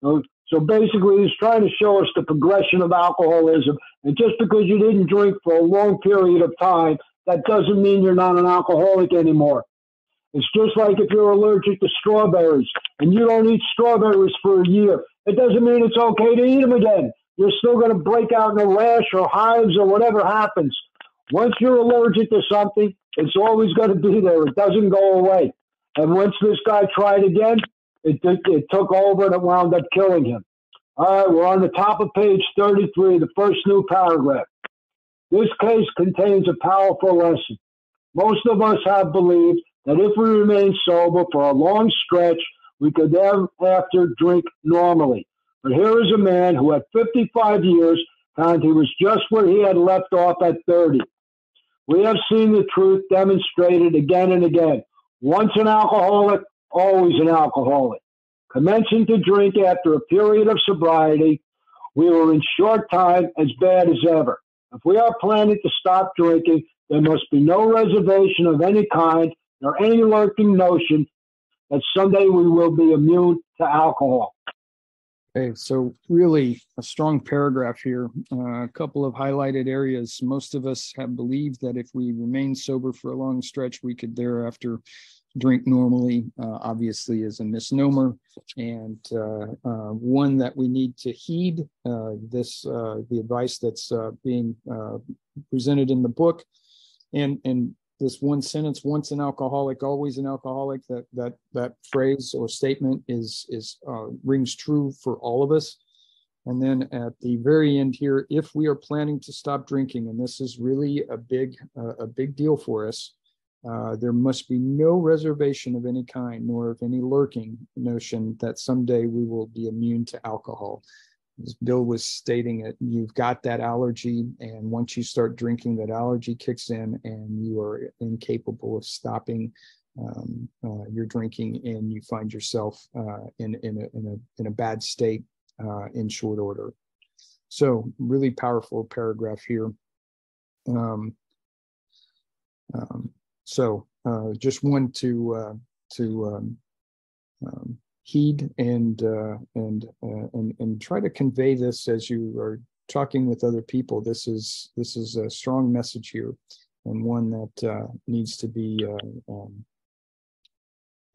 Speaker 3: So, basically, he's trying to show us the progression of alcoholism. And just because you didn't drink for a long period of time, that doesn't mean you're not an alcoholic anymore. It's just like if you're allergic to strawberries and you don't eat strawberries for a year. It doesn't mean it's okay to eat them again. You're still going to break out in a rash or hives or whatever happens. Once you're allergic to something, it's always going to be there. It doesn't go away. And once this guy tried again, it, it, took over and it wound up killing him. All right, we're on the top of page 33, the first new paragraph. This case contains a powerful lesson. Most of us have believed that if we remain sober for a long stretch, we could thereafter drink normally. But here is a man who at 55 years found he was just where he had left off at 30. We have seen the truth demonstrated again and again. Once an alcoholic, always an alcoholic. Commencing to drink after a period of sobriety, we were in short time as bad as ever. If we are planning to stop drinking, there must be no reservation of any kind nor any lurking notion that someday we will be immune to alcohol.
Speaker 1: Okay, so really a strong paragraph here. Uh, a couple of highlighted areas. Most of us have believed that if we remain sober for a long stretch, we could thereafter drink normally. Uh, obviously, is a misnomer and uh, uh one that we need to heed. Uh, this uh, the advice that's being presented in the book, and and this one sentence once an alcoholic always an alcoholic that that that phrase or statement is is uh, rings true for all of us. And then at the very end here if we are planning to stop drinking and this is really a big uh, a big deal for us uh, there must be no reservation of any kind nor of any lurking notion that someday we will be immune to alcohol Bill was stating it, you've got that allergy, and once you start drinking, that allergy kicks in, and you are incapable of stopping um, uh, your drinking, and you find yourself uh, in in a, in a in a bad state uh, in short order. So, really powerful paragraph here. Um, um, so uh, just one to uh, to um, um, heed and uh, and uh, and and try to convey this as you are talking with other people. This is this is a strong message here, and one that uh, needs to be uh, um,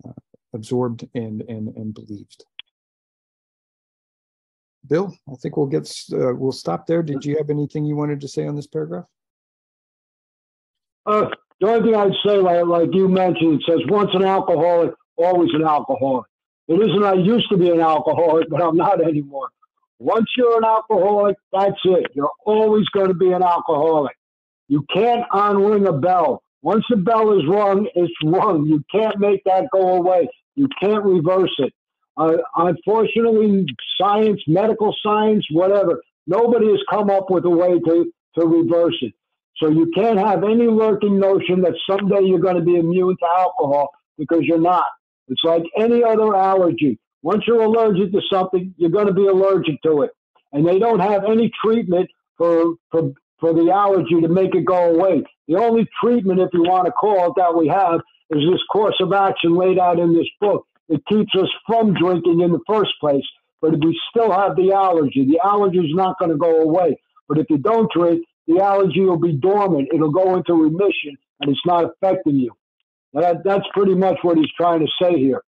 Speaker 1: uh, absorbed and and and believed. Bill, I think we'll get uh, we'll stop there. Did you have anything you wanted to say on this paragraph?
Speaker 3: The only thing I'd say, like, like you mentioned, it says once an alcoholic, always an alcoholic. It isn't I used to be an alcoholic, but I'm not anymore. Once you're an alcoholic, that's it. You're always going to be an alcoholic. You can't unring a bell. Once the bell is rung, it's rung. You can't make that go away. You can't reverse it. Uh, unfortunately, science, medical science, whatever, nobody has come up with a way to, to reverse it. So you can't have any lurking notion that someday you're going to be immune to alcohol because you're not. It's like any other allergy. Once you're allergic to something, you're going to be allergic to it. And they don't have any treatment for, for, for the allergy to make it go away. The only treatment, if you want to call it that we have, is this course of action laid out in this book. It keeps us from drinking in the first place, but if we still have the allergy. The allergy is not going to go away. But if you don't drink, the allergy will be dormant. It'll go into remission, and it's not affecting you. That, that's pretty much what he's trying to say here.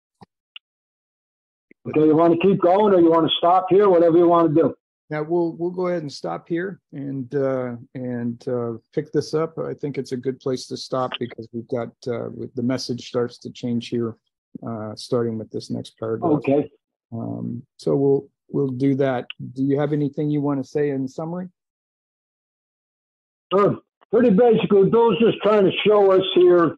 Speaker 3: Okay, you want to keep going, or you want to stop here? Whatever you want to do.
Speaker 1: Now we'll we'll go ahead and stop here and uh, and uh, pick this up. I think it's a good place to stop because we've got uh, the message starts to change here, uh, starting with this next paragraph.
Speaker 3: Okay.
Speaker 1: Um, so we'll we'll do that. Do you have anything you want to say in summary?
Speaker 3: Sure. Pretty basically, Bill's just trying to show us here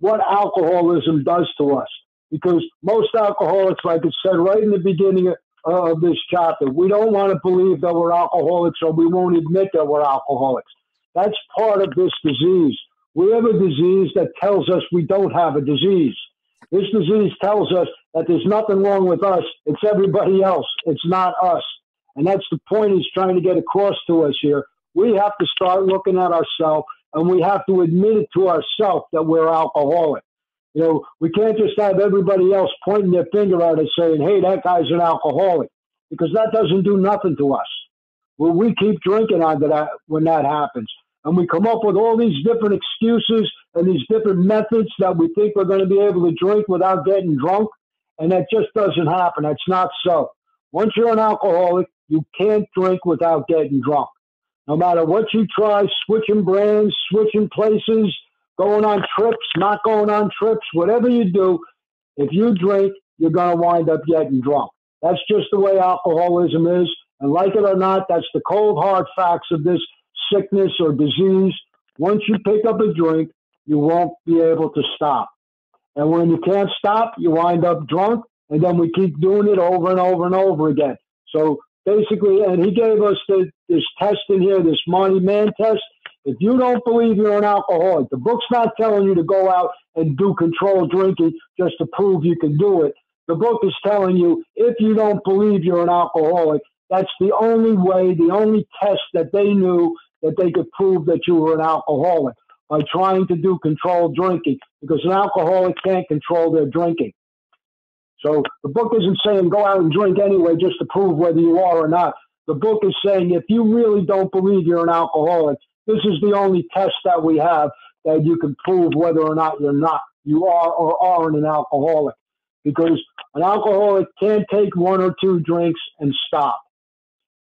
Speaker 3: what alcoholism does to us. Because most alcoholics, like it said right in the beginning of, of this chapter, we don't want to believe that we're alcoholics or we won't admit that we're alcoholics. That's part of this disease. We have a disease that tells us we don't have a disease. This disease tells us that there's nothing wrong with us. It's everybody else. It's not us. And that's the point he's trying to get across to us here. We have to start looking at ourselves and we have to admit it to ourselves that we're alcoholic. You know, we can't just have everybody else pointing their finger at us saying, hey, that guy's an alcoholic, because that doesn't do nothing to us. Well, we keep drinking on that when that happens. And we come up with all these different excuses and these different methods that we think we're going to be able to drink without getting drunk. And that just doesn't happen. That's not so. Once you're an alcoholic, you can't drink without getting drunk. No matter what you try, switching brands, switching places, going on trips, not going on trips, whatever you do, if you drink, you're going to wind up getting drunk. That's just the way alcoholism is. And like it or not, that's the cold, hard facts of this sickness or disease. Once you pick up a drink, you won't be able to stop. And when you can't stop, you wind up drunk, and then we keep doing it over and over and over again. So basically, and he gave us the, this test in here, this Marty Mann test. If you don't believe you're an alcoholic, the book's not telling you to go out and do controlled drinking just to prove you can do it. The book is telling you if you don't believe you're an alcoholic, that's the only way, the only test that they knew that they could prove that you were an alcoholic by trying to do controlled drinking because an alcoholic can't control their drinking. So the book isn't saying go out and drink anyway just to prove whether you are or not. The book is saying if you really don't believe you're an alcoholic, this is the only test that we have that you can prove whether or not you're not, you are or aren't an alcoholic. Because an alcoholic can't take one or two drinks and stop.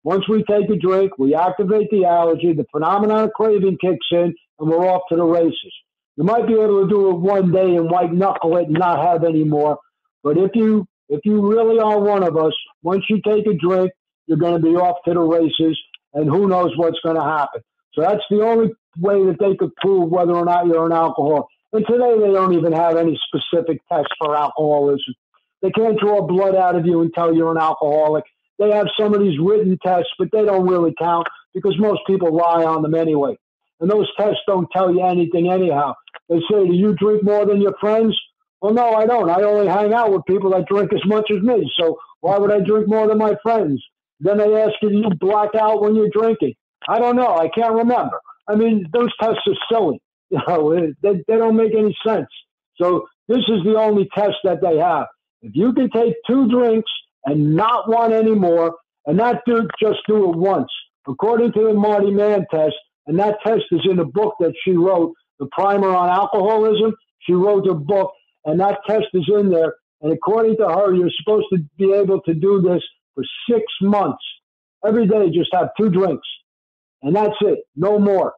Speaker 3: Once we take a drink, we activate the allergy, the phenomenon of craving kicks in, and we're off to the races. You might be able to do it one day and white knuckle it and not have any more. But if you if you really are one of us, once you take a drink, you're going to be off to the races, and who knows what's going to happen. So that's the only way that they could prove whether or not you're an alcoholic. And today they don't even have any specific tests for alcoholism. They can't draw blood out of you and tell you're an alcoholic. They have some of these written tests, but they don't really count because most people lie on them anyway. And those tests don't tell you anything anyhow. They say, Do you drink more than your friends? Well, no, I don't. I only hang out with people that drink as much as me. So why would I drink more than my friends? Then they ask you, do you black out when you're drinking? I don't know. I can't remember. I mean, those tests are silly. [LAUGHS] You know, they, they don't make any sense. So this is the only test that they have. If you can take two drinks and not one anymore, and not do, just do it once, according to the Marty Mann test, and that test is in a book that she wrote, The Primer on Alcoholism. She wrote a book, and that test is in there. And according to her, you're supposed to be able to do this for six months. Every day, just have two drinks. And that's it, no more.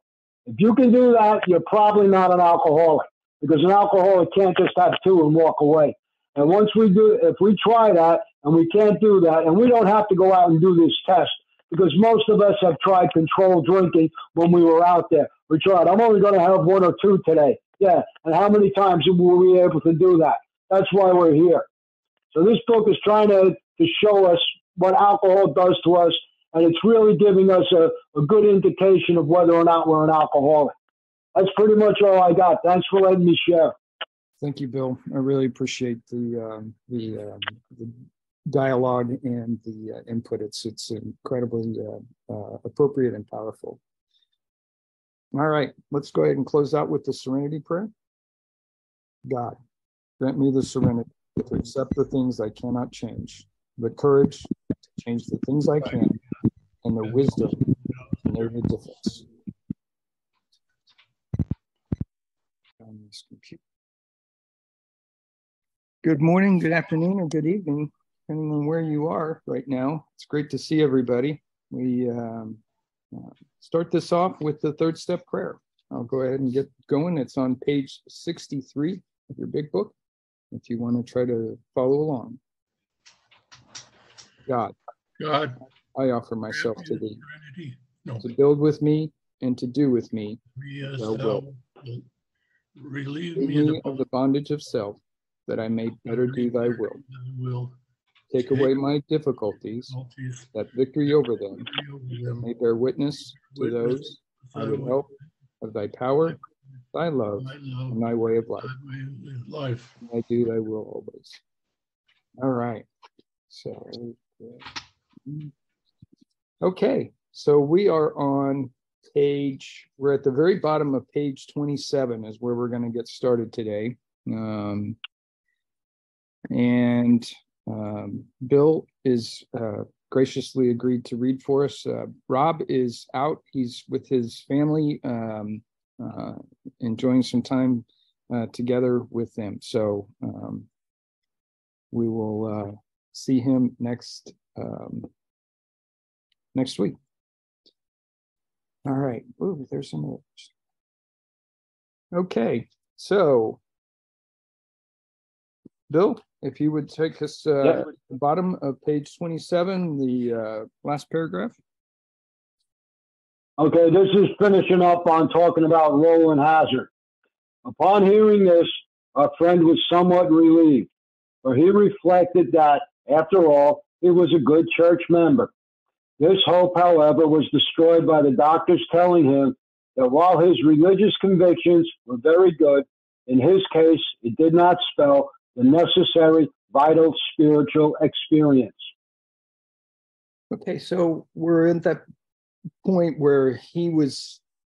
Speaker 3: If you can do that, you're probably not an alcoholic because an alcoholic can't just have two and walk away. And once we do, if we try that and we can't do that, and we don't have to go out and do this test because most of us have tried controlled drinking when we were out there. We tried, I'm only going to have one or two today. Yeah. And how many times were we able to do that? That's why we're here. So this book is trying to, to show us what alcohol does to us, and it's really giving us a, a good indication of whether or not we're an alcoholic. That's pretty much all I got. Thanks for letting me share.
Speaker 1: Thank you, Bill. I really appreciate the um, the, um, the dialogue and the uh, input. It's it's incredibly uh, uh, appropriate and powerful. All right, let's go ahead and close out with the Serenity Prayer. God, grant me the serenity to accept the things I cannot change, the courage to change the things I can, and the wisdom to know the difference. Good morning, good afternoon, or good evening, depending on where you are right now. It's great to see everybody. We um, uh, start this off with the third step prayer. I'll go ahead and get going. It's on page 63 of your big book if you want to try to follow along. God,
Speaker 2: God,
Speaker 1: I offer myself to thee
Speaker 2: No,
Speaker 1: to build with me and to do with me,
Speaker 2: as
Speaker 1: thou wilt.
Speaker 2: Relieve me
Speaker 1: me of the bondage of self, that I may better do thy will. Take away my difficulties,
Speaker 2: Difficulties,
Speaker 1: that victory over them
Speaker 2: victory over them.
Speaker 1: may bear witness to those I would help of thy power, thy love, and way of life.
Speaker 2: thy way of life.
Speaker 1: I do thy will always. All right. So, okay. So we are on page, we're at the very bottom of page 27 is where we're going to get started today. Um, and um, Bill is uh, graciously agreed to read for us. Uh, Rob is out. He's with his family, um, uh, enjoying some time uh, together with them. So um, we will uh, see him next um, next week. All right. Ooh, there's some others. Okay, so Bill, if you would take us uh,
Speaker 3: Yeah.
Speaker 1: the bottom of page 27, the uh, last paragraph.
Speaker 3: Okay, this is finishing up on talking about Rowland Hazard. Upon hearing this, our friend was somewhat relieved, for he reflected that, after all, he was a good church member. This hope, however, was destroyed by the doctors telling him that while his religious convictions were very good, in his case, it did not spell the necessary vital spiritual experience.
Speaker 1: Okay, so we're at that point where he was,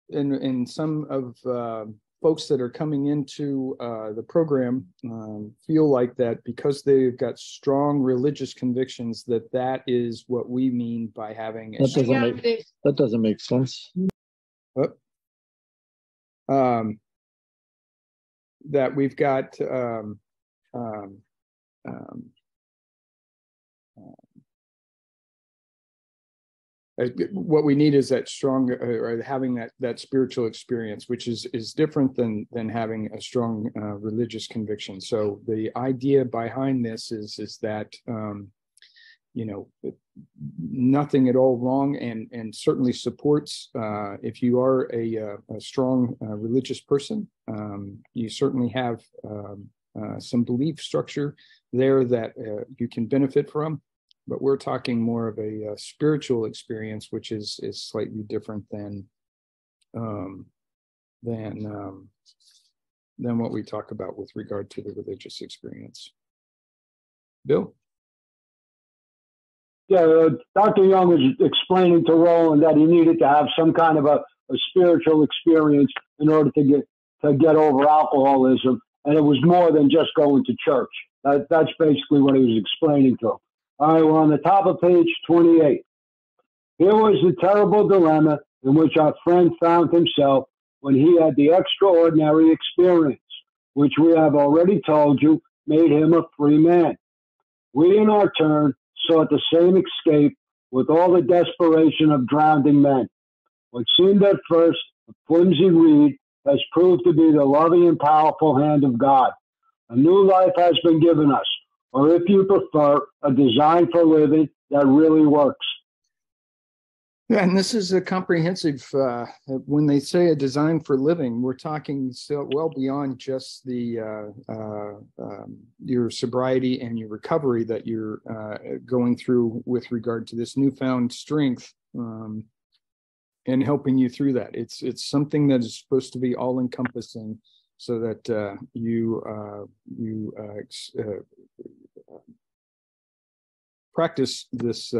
Speaker 1: and and some of uh, folks that are coming into uh, the program um, feel like that because they've got strong religious convictions that that is what we mean by having a
Speaker 4: That doesn't make, that doesn't make sense.
Speaker 1: um, that we've got um, um, um, uh, what we need is that strong uh, or having that that spiritual experience which is is different than than having a strong uh, religious conviction. So the idea behind this is is that um you know nothing at all wrong and and certainly supports uh if you are a uh, a strong uh, religious person um you certainly have um uh, some belief structure there that uh, you can benefit from but we're talking more of a, uh spiritual experience, which is is slightly different than um, than um, than what we talk about with regard to the religious experience. Bill,
Speaker 3: Yeah, uh, Dr. Jung was explaining to Rowland that he needed to have some kind of a, a spiritual experience in order to get to get over alcoholism. And it was more than just going to church. That, that's basically what he was explaining to him. All right, we're on the top of page 28. Here was the terrible dilemma in which our friend found himself when he had the extraordinary experience, which we have already told you made him a free man. We, in our turn, sought the same escape with all the desperation of drowning men. What seemed at first a flimsy reed has proved to be the loving and powerful hand of God. A new life has been given us, or if you prefer, a design for living that really works.
Speaker 1: Yeah, and this is a comprehensive. Uh, when they say a design for living, we're talking still well beyond just the uh, uh, um, your sobriety and your recovery that you're uh, going through with regard to this newfound strength um, and helping you through that. It's it's something that is supposed to be all encompassing, so that uh, you uh, you practice this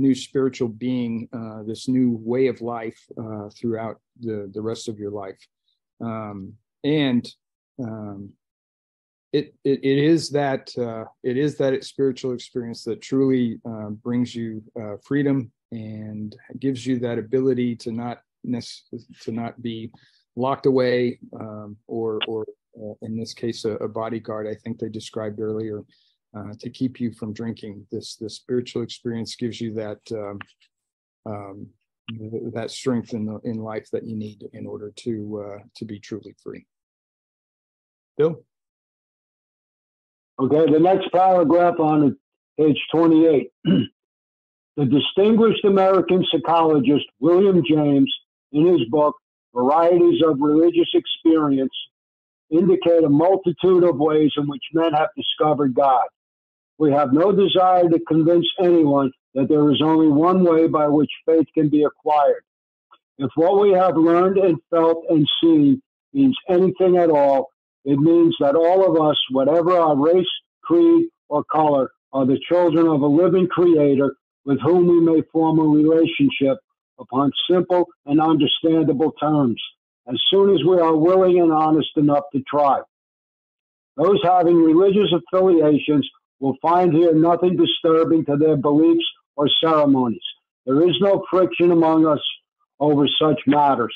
Speaker 1: new spiritual being, uh, this new way of life uh, throughout the, the rest of your life. Um, and um, it, it, it is that uh, it is that spiritual experience that truly uh, brings you uh, freedom and gives you that ability to not to not be locked away um, or or uh, in this case a, a, bodyguard I think they described earlier uh, to keep you from drinking. This this spiritual experience gives you that um, um, that strength in the in life that you need in order to uh, to be truly free. Bill.
Speaker 3: Okay, the next paragraph on page 28. [CLEARS THROAT] the distinguished American psychologist William James, in his book Varieties of Religious Experience, indicate a multitude of ways in which men have discovered God. We have no desire to convince anyone that there is only one way by which faith can be acquired. If what we have learned and felt and seen means anything at all, it means that all of us, whatever our race, creed, or color, are the children of a living creator with whom we may form a relationship upon simple and understandable terms, as soon as we are willing and honest enough to try. Those having religious affiliations will find here nothing disturbing to their beliefs or ceremonies. There is no friction among us over such matters.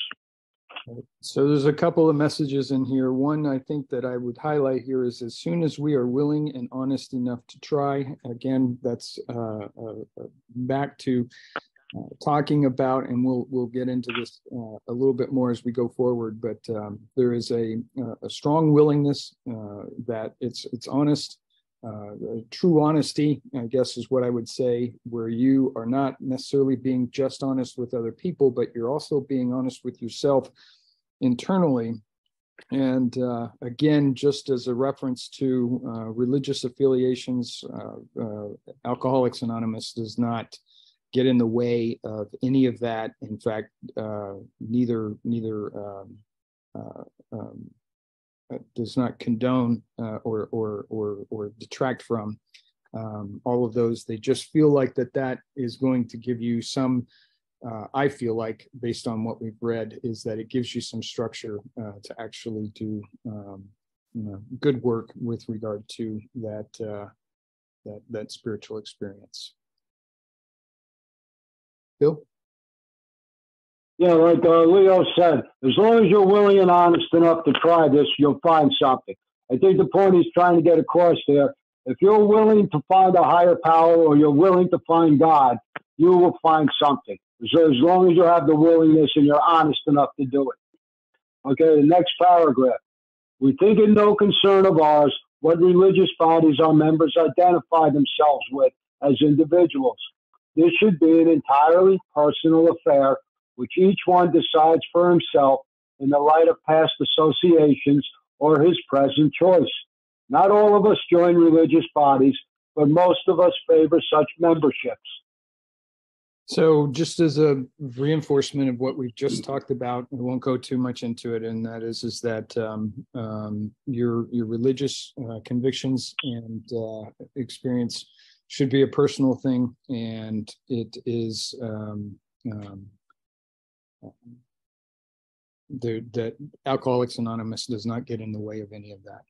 Speaker 1: So there's a couple of messages in here. One I think that I would highlight here is as soon as we are willing and honest enough to try, again, that's uh, uh, back to uh, talking about, and we'll we'll get into this uh, a little bit more as we go forward. But um, there is a a strong willingness uh, that it's it's honest, uh, true honesty, I guess, is what I would say, where you are not necessarily being just honest with other people, but you're also being honest with yourself internally. And uh, again, just as a reference to uh, religious affiliations, uh, uh, Alcoholics Anonymous does not get in the way of any of that. In fact, neither neither um, um, uh, does not condone uh, or, or, or, or detract from um, all of those. They just feel like that that is going to give you some, uh, I feel like based on what we've read, is that it gives you some structure uh, to actually do um, you know, good work with regard to that, uh, that, that spiritual experience. Bill?
Speaker 3: Yeah, like uh, Leo said, as long as you're willing and honest enough to try this, you'll find something. I think the point he's trying to get across there, if you're willing to find a higher power or you're willing to find God, you will find something. So as long as you have the willingness and you're honest enough to do it. Okay, the next paragraph. We think it no concern of ours what religious bodies our members identify themselves with as individuals. This should be an entirely personal affair which each one decides for himself in the light of past associations or his present choice. Not all of us join religious bodies, but most of us favor such memberships.
Speaker 1: So, just as a reinforcement of what we've just talked about, we won't go too much into it, and that is is that um, um, your your religious uh, convictions and uh, experience should be a personal thing, and it is um, um the, that Alcoholics Anonymous does not get in the way of any of that.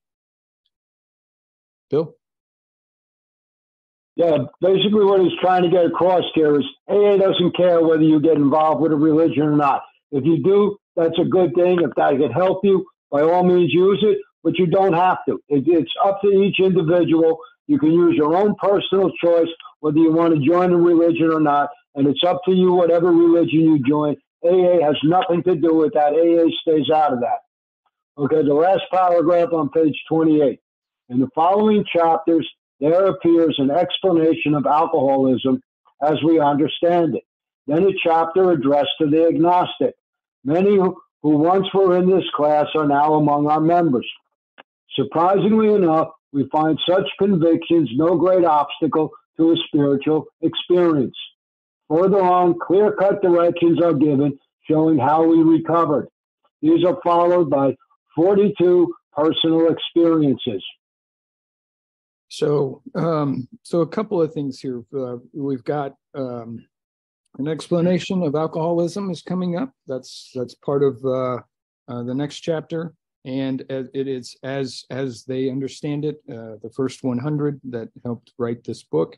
Speaker 1: Bill?
Speaker 3: Yeah, basically what he's trying to get across here is AA doesn't care whether you get involved with a religion or not. If you do, that's a good thing. If that could help you, by all means use it, but you don't have to. It, it's up to each individual. You can use your own personal choice whether you want to join a religion or not, and it's up to you whatever religion you join. AA has nothing to do with that. AA stays out of that. Okay, the last paragraph on page 28. In the following chapters, there appears an explanation of alcoholism as we understand it. Then a chapter addressed to the agnostic. Many who once were in this class are now among our members. Surprisingly enough, we find such convictions no great obstacle to a spiritual experience. Further on, clear cut directions are given showing how we recovered. These are followed by 42 personal experiences.
Speaker 1: So, um, so a couple of things here. Uh, we've got um, an explanation of alcoholism is coming up. That's that's part of uh, uh, the next chapter, and it is as as they understand it, uh, the first 100 that helped write this book,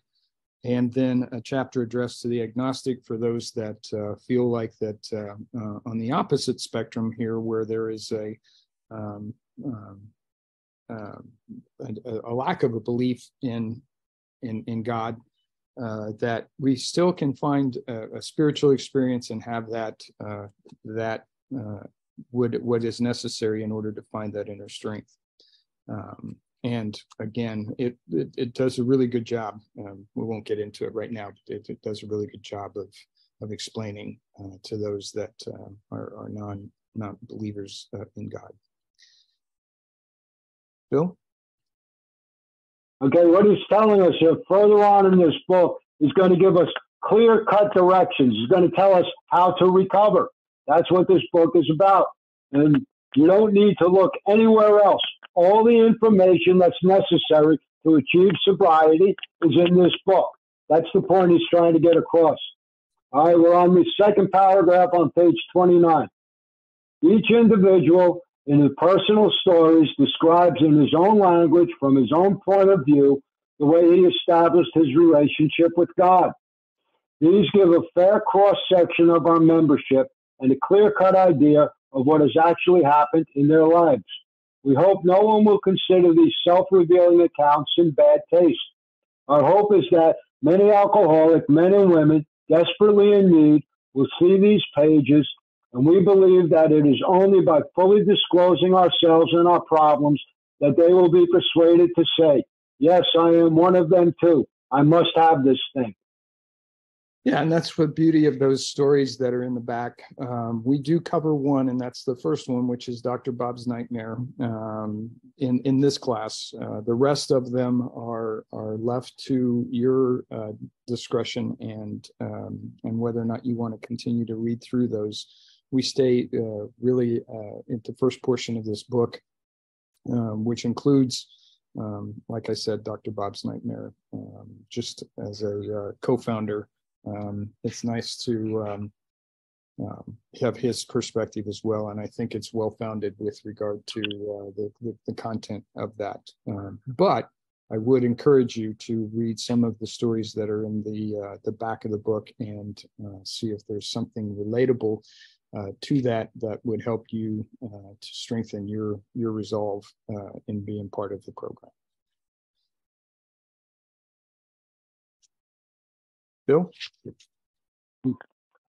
Speaker 1: and then a chapter addressed to the agnostic for those that uh, feel like that uh, uh, on the opposite spectrum here, where there is a um, um, uh, a, a, lack of a belief in in in God, uh, that we still can find a, a, spiritual experience and have that uh, that uh, would what is necessary in order to find that inner strength. Um, and again, it, it, it does a really good job. Um, we won't get into it right now, but it, it does a really good job of of explaining uh, to those that are, are non non believers in God. Bill?
Speaker 3: Okay, what he's telling us here further on in this book is going to give us clear cut directions. He's going to tell us how to recover. That's what this book is about. And you don't need to look anywhere else. All the information that's necessary to achieve sobriety is in this book. That's the point he's trying to get across. All right, we're on the second paragraph on page 29. Each individual in his personal stories describes in his own language, from his own point of view, the way he established his relationship with God. These give a fair cross section of our membership and a clear cut idea of what has actually happened in their lives. We hope no one will consider these self revealing accounts in bad taste. Our hope is that many alcoholic men and women desperately in need will see these pages and we believe that it is only by fully disclosing ourselves and our problems that they will be persuaded to say, Yes, I am one of them too. I must have this thing.
Speaker 1: Yeah, and that's the beauty of those stories that are in the back. Um, we do cover one, and that's the first one, which is Dr. Bob's Nightmare um, in in this class. Uh, the rest of them are are left to your uh, discretion and um, and whether or not you want to continue to read through those we stay uh, really uh, in the first portion of this book, um, which includes, um, like I said, Dr. Bob's Nightmare. Um, just as a uh, co-founder, um, it's nice to um, um, have his perspective as well, and I think it's well-founded with regard to uh, the, the, the content of that. but I would encourage you to read some of the stories that are in the uh, the back of the book and uh, see if there's something relatable uh, to that that would help you uh, to strengthen your your resolve uh, in being part of the program. Bill?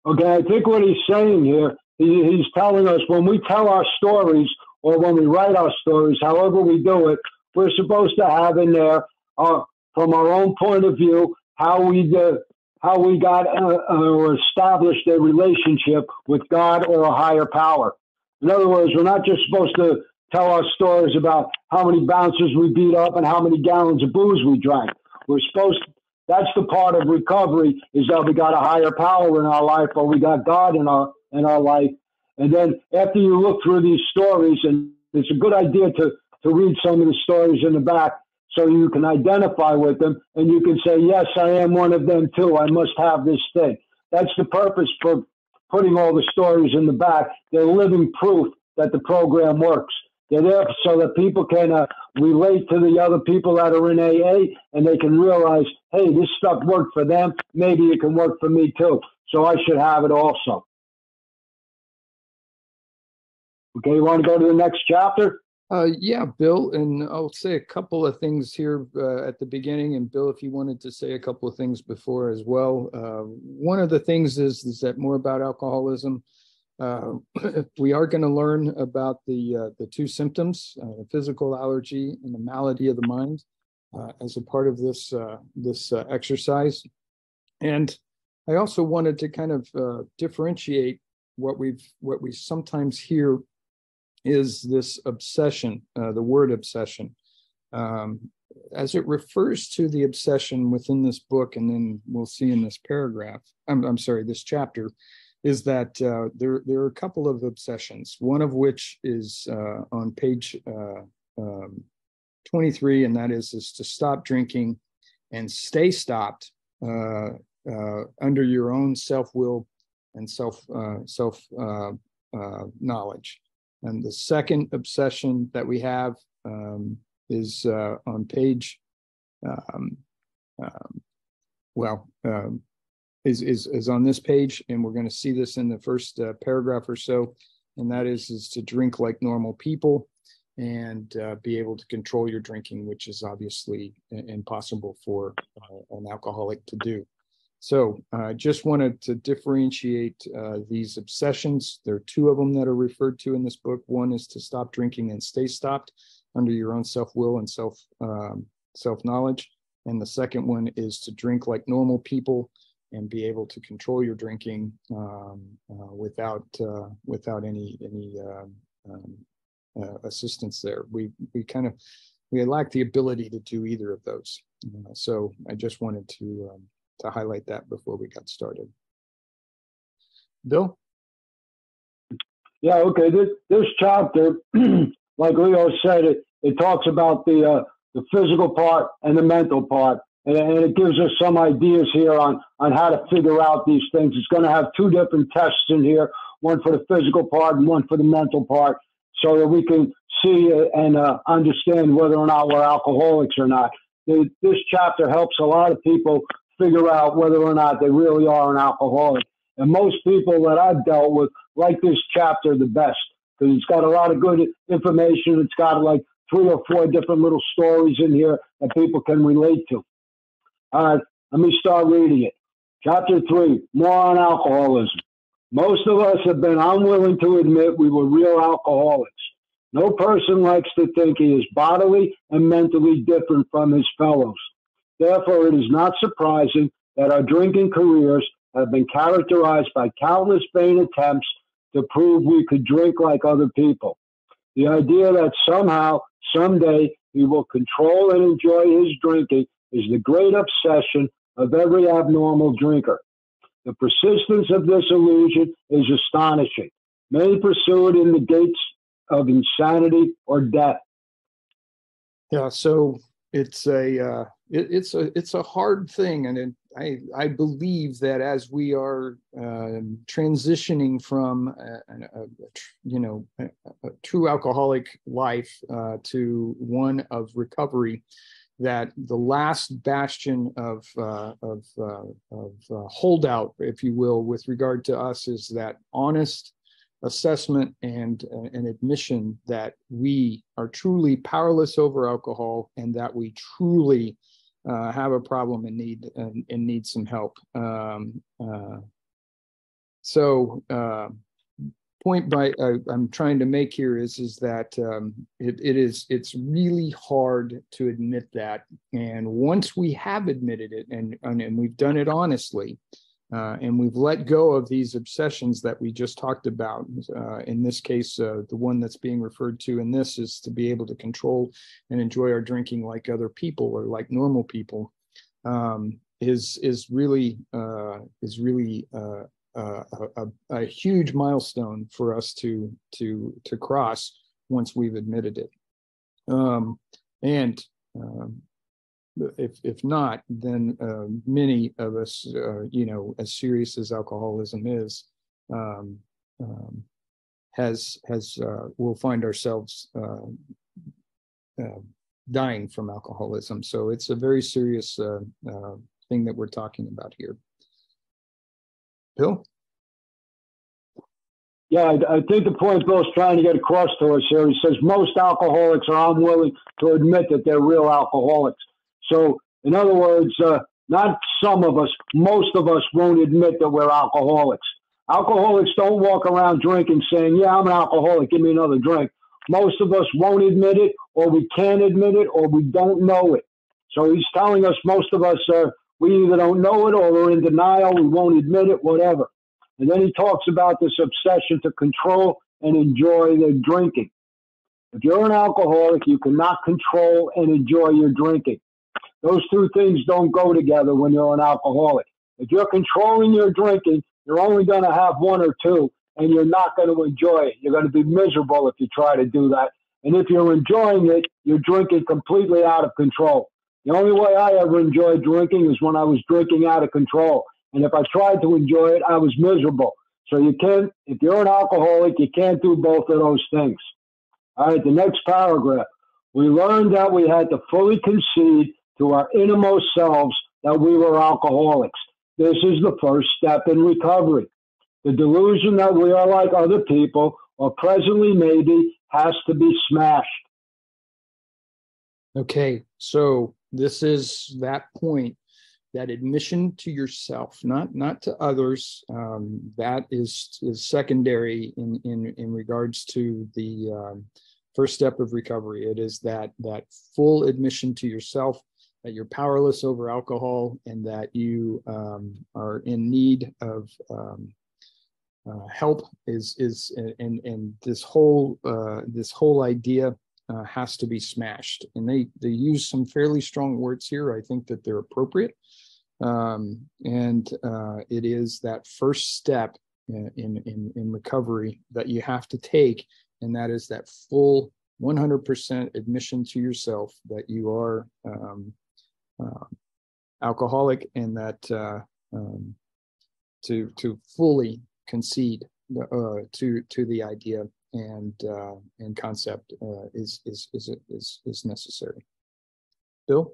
Speaker 3: Okay, I think what he's saying here, he, he's telling us when we tell our stories or when we write our stories, however we do it, we're supposed to have in there, uh, from our own point of view, how we did, how we got uh, uh, or established a relationship with God or a higher power. In other words, we're not just supposed to tell our stories about how many bouncers we beat up and how many gallons of booze we drank. We're supposed to, that's the part of recovery is that we got a higher power in our life or we got God in our in our life. And then after you look through these stories, and it's a good idea to to read some of the stories in the back so you can identify with them and you can say, yes, I am one of them too. I must have this thing. That's the purpose for putting all the stories in the back. They're living proof that the program works. They're there so that people can uh, relate to the other people that are in AA and they can realize, hey, this stuff worked for them. Maybe it can work for me too. So I should have it also. Okay, you want to go to the next chapter?
Speaker 1: Uh, yeah, Bill, and I'll say a couple of things here uh, at the beginning. And Bill, if you wanted to say a couple of things before as well. Uh, one of the things is, is that more about alcoholism. Uh, [CLEARS THROAT] we are going to learn about the uh, the two symptoms, uh, the physical allergy and the malady of the mind, as a part of this this exercise. And I also wanted to kind of differentiate what we've what we sometimes hear is this obsession, uh, the word obsession. Um, as it refers to the obsession within this book, and then we'll see in this paragraph, I'm, I'm sorry, this chapter, is that uh, there, there are a couple of obsessions, one of which is uh, on page uh, um, 23, and that is, is to stop drinking and stay stopped uh, uh, under your own self-will and self, self knowledge. And the second obsession that we have um, is uh, on page, um, um, well, um, is, is, is on this page, and we're going to see this in the first uh, paragraph or so, and that is, is to drink like normal people and uh, be able to control your drinking, which is obviously impossible for uh, an alcoholic to do. So I uh, just wanted to differentiate uh, these obsessions. There are two of them that are referred to in this book. One is to stop drinking and stay stopped under your own self-will and self um, self-knowledge. And the second one is to drink like normal people and be able to control your drinking um, uh, without uh, without any any um, um uh, assistance there. We we kind of we lack the ability to do either of those. Uh, so I just wanted to um, to highlight that before we got started. Bill?
Speaker 3: Yeah, okay. This this chapter, [CLEARS THROAT] like Leo said, it, it talks about the uh, the physical part and the mental part, and, it gives us some ideas here on on how to figure out these things. It's going to have two different tests in here, one for the physical part and one for the mental part, so that we can see and uh, understand whether or not we're alcoholics or not. This chapter helps a lot of people figure out whether or not they really are an alcoholic. And most people that I've dealt with like this chapter the best because it's got a lot of good information. It's got like three or four different little stories in here that people can relate to. All right, let me start reading it. Chapter three, more on alcoholism. Most of us have been unwilling to admit we were real alcoholics. No person likes to think he is bodily and mentally different from his fellows. Therefore, it is not surprising that our drinking careers have been characterized by countless vain attempts to prove we could drink like other people. The idea that somehow, someday, he will control and enjoy his drinking is the great obsession of every abnormal drinker. The persistence of this illusion is astonishing. Many pursue it in the gates of insanity or death.
Speaker 1: Yeah, so it's a uh, it, it's a it's a hard thing, and it, I I believe that as we are uh, transitioning from a, a, a, you know a, true alcoholic life uh, to one of recovery, that the last bastion of uh, of uh, of uh, holdout, if you will, with regard to us, is that honest assessment and uh, an admission that we are truly powerless over alcohol and that we truly uh, have a problem and need and, and need some help. Um, uh, so point by uh, I'm trying to make here is is that um, it, it is it's really hard to admit that, and once we have admitted it and and, and we've done it honestly, uh, and we've let go of these obsessions that we just talked about. Uh, in this case, uh, the one that's being referred to in this is to be able to control and enjoy our drinking like other people or like normal people. Um, is is really uh, is really a, a, huge milestone for us to to to cross once we've admitted it. Um, and um, if if not, then uh, many of us, uh, you know, as serious as alcoholism is, um, um, has has uh, we'll find ourselves uh, dying from alcoholism. So it's a very serious uh, thing that we're talking about here. Bill?
Speaker 3: Yeah, I, I think the point Bill's trying to get across to us here, he says most alcoholics are unwilling to admit that they're real alcoholics. So, in other words, uh, not some of us, most of us won't admit that we're alcoholics. Alcoholics don't walk around drinking saying, Yeah, I'm an alcoholic, give me another drink. Most of us won't admit it, or we can't admit it, or we don't know it. So he's telling us most of us are, we either don't know it or we're in denial, we won't admit it, whatever. And then he talks about this obsession to control and enjoy the drinking. If you're an alcoholic, you cannot control and enjoy your drinking. Those two things don't go together when you're an alcoholic. If you're controlling your drinking, you're only going to have one or two, and you're not going to enjoy it. You're going to be miserable if you try to do that. And if you're enjoying it, you're drinking completely out of control. The only way I ever enjoyed drinking is when I was drinking out of control. And if I tried to enjoy it, I was miserable. So you can't, if you're an alcoholic, you can't do both of those things. All right, the next paragraph. We learned that we had to fully concede to our innermost selves that we were alcoholics. This is the first step in recovery. The delusion that we are like other people, or presently maybe, has to be smashed.
Speaker 1: Okay, so this is that point, that admission to yourself, not not to others. Um, that is is secondary in in in regards to the um, first step of recovery. It is that that full admission to yourself that you're powerless over alcohol and that you um, are in need of um, uh, help is is and and this whole uh, this whole idea uh, has to be smashed. And they they use some fairly strong words here i think that they're appropriate. Um, and uh, it is that first step in, in in recovery that you have to take and that is that full 100% admission to yourself that you are um, uh, alcoholic and that uh, um, to to fully concede uh, to to the idea and uh, and concept uh, is, is is is is necessary. Bill.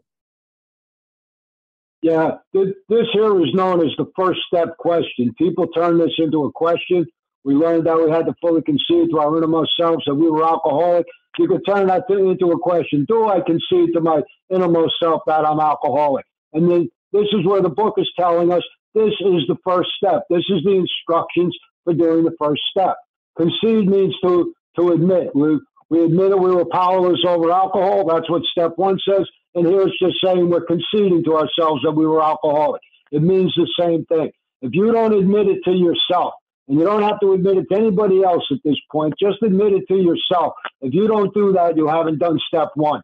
Speaker 3: Yeah, this, this here is known as the first step question. People turn this into a question. We learned that we had to fully concede to our innermost selves that we were alcoholic. You could turn that thing into a question. Do I concede to my innermost self that I'm alcoholic? And then this is where the book is telling us this is the first step. This is the instructions for doing the first step. Concede means to, to admit. We, we admitted we were powerless over alcohol. That's what step one says. And here it's just saying we're conceding to ourselves that we were alcoholic. It means the same thing. If you don't admit it to yourself, and you don't have to admit it to anybody else at this point, just admit it to yourself. If you don't do that, you haven't done step one.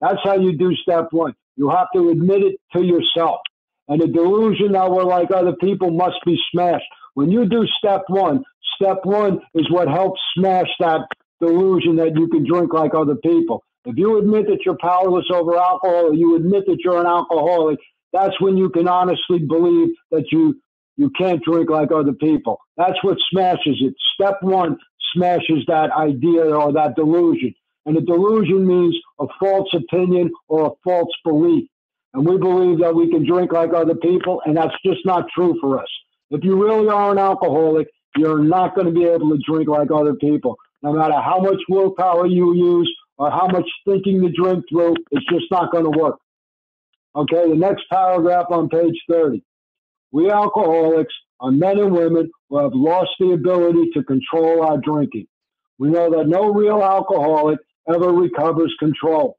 Speaker 3: That's how you do step one. You have to admit it to yourself. And the delusion that we're like other people must be smashed. When you do step one, step one is what helps smash that delusion that you can drink like other people. If you admit that you're powerless over alcohol, or you admit that you're an alcoholic, that's when you can honestly believe that you you can't drink like other people. That's what smashes it. Step one smashes that idea or that delusion. And a delusion means a false opinion or a false belief. And we believe that we can drink like other people, and that's just not true for us. If you really are an alcoholic, you're not going to be able to drink like other people. No matter how much willpower you use or how much thinking to drink through, it's just not going to work. Okay, the next paragraph on page 30. We alcoholics are men and women who have lost the ability to control our drinking. We know that no real alcoholic ever recovers control.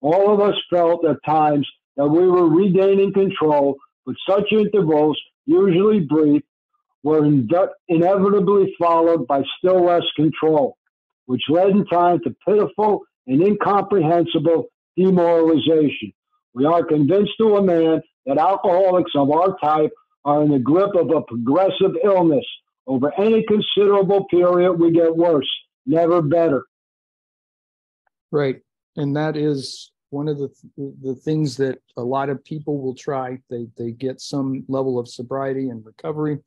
Speaker 3: All of us felt at times that we were regaining control, but such intervals, usually brief, were inevitably followed by still less control, which led in time to pitiful and incomprehensible demoralization. We are convinced to a man that alcoholics of our type are in the grip of a progressive illness. Over any considerable period, we get worse, never better.
Speaker 1: Right. And that is one of the the things that a lot of people will try. They they get some level of sobriety and recovery,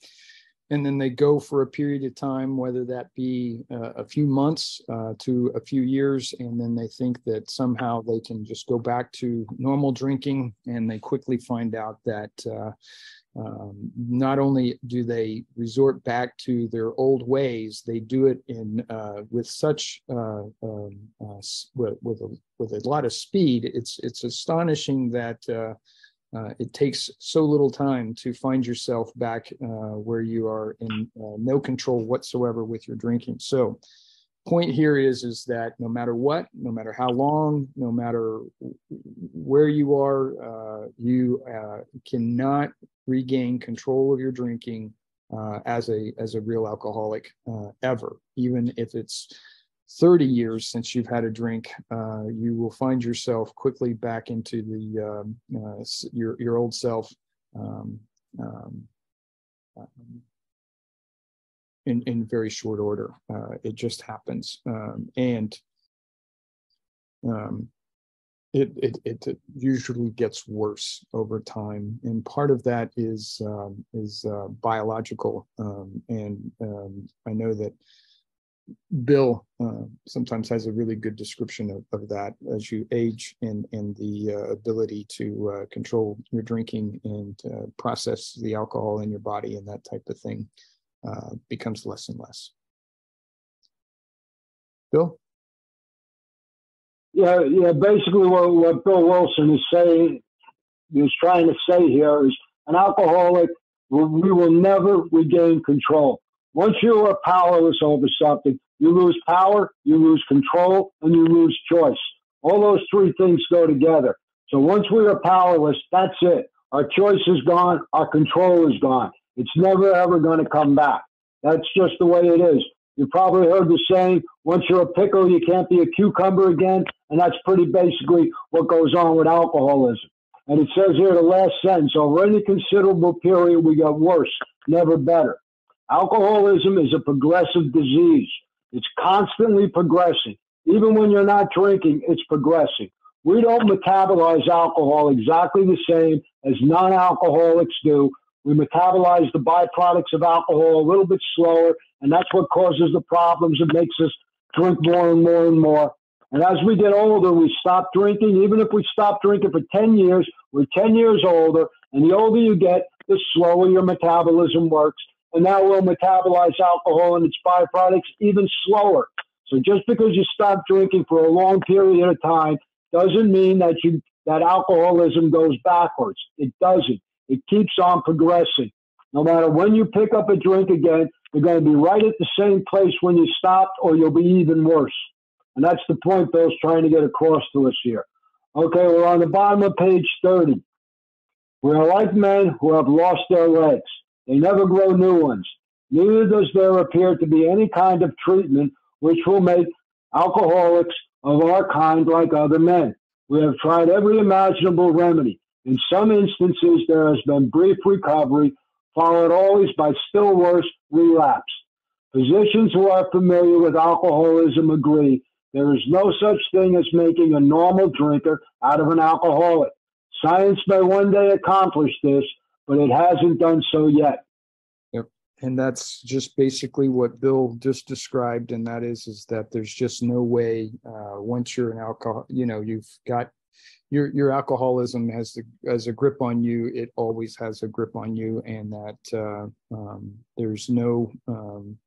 Speaker 1: and then they go for a period of time, whether that be uh, a few months uh, to a few years, and then they think that somehow they can just go back to normal drinking, and they quickly find out that uh, um, not only do they resort back to their old ways, they do it in uh, with such uh, um, uh, with with a, with a lot of speed. It's it's astonishing that uh, uh, it takes so little time to find yourself back uh, where you are in no control whatsoever with your drinking. So point here is is that no matter what no matter how long no matter where you are uh, you uh, cannot regain control of your drinking uh, as a as a real alcoholic uh, ever. Even if it's 30 years since you've had a drink uh, you will find yourself quickly back into the um, uh, your your old self um, um, um in, in very short order. Uh, it just happens. Um, and um, it, it, it, usually gets worse over time. And part of that is, um, is uh, biological. Um, and um, I know that Bill uh, sometimes has a really good description of, of that as you age and, and the uh, ability to uh, control your drinking and uh, process the alcohol in your body and that type of thing uh, becomes less and less. Bill?
Speaker 3: Yeah, yeah. Basically, what, what Bill Wilson is saying, is trying to say here is an alcoholic, we will never regain control. Once you are powerless over something, you lose power, you lose control, and you lose choice. All those three things go together. So once we are powerless, that's it. Our choice is gone, our control is gone. It's never ever going to come back. That's just the way it is. You probably heard the saying, once you're a pickle, you can't be a cucumber again. And that's pretty basically what goes on with alcoholism. And it says here the last sentence over any considerable period, we got worse, never better. Alcoholism is a progressive disease. It's constantly progressing. Even when you're not drinking, it's progressing. We don't metabolize alcohol exactly the same as non alcoholics do, we metabolize the byproducts of alcohol a little bit slower, and that's what causes the problems. It makes us drink more and more and more. And as we get older, we stop drinking. Even if we stop drinking for 10 years, we're 10 years older. And the older you get, the slower your metabolism works. And now we'll metabolize alcohol and its byproducts even slower. So just because you stop drinking for a long period of time doesn't mean that you that alcoholism goes backwards. It doesn't. It keeps on progressing. No matter when you pick up a drink again, you're going to be right at the same place when you stopped, or you'll be even worse. And that's the point Bill's trying to get across to us here. Okay, we're on the bottom of page 30. We are like men who have lost their legs. They never grow new ones. Neither does there appear to be any kind of treatment which will make alcoholics of our kind like other men. We have tried every imaginable remedy. In some instances, there has been brief recovery, followed always by still worse relapse. Physicians who are familiar with alcoholism agree there is no such thing as making a normal drinker out of an alcoholic. Science may one day accomplish this, but it hasn't done so yet.
Speaker 1: Yep. And that's just basically what Bill just described, and that is is that there's just no way uh, once you're an alcohol, you know, you've got your your alcoholism has as a grip on you. It always has a grip on you and that uh, um, there's no um,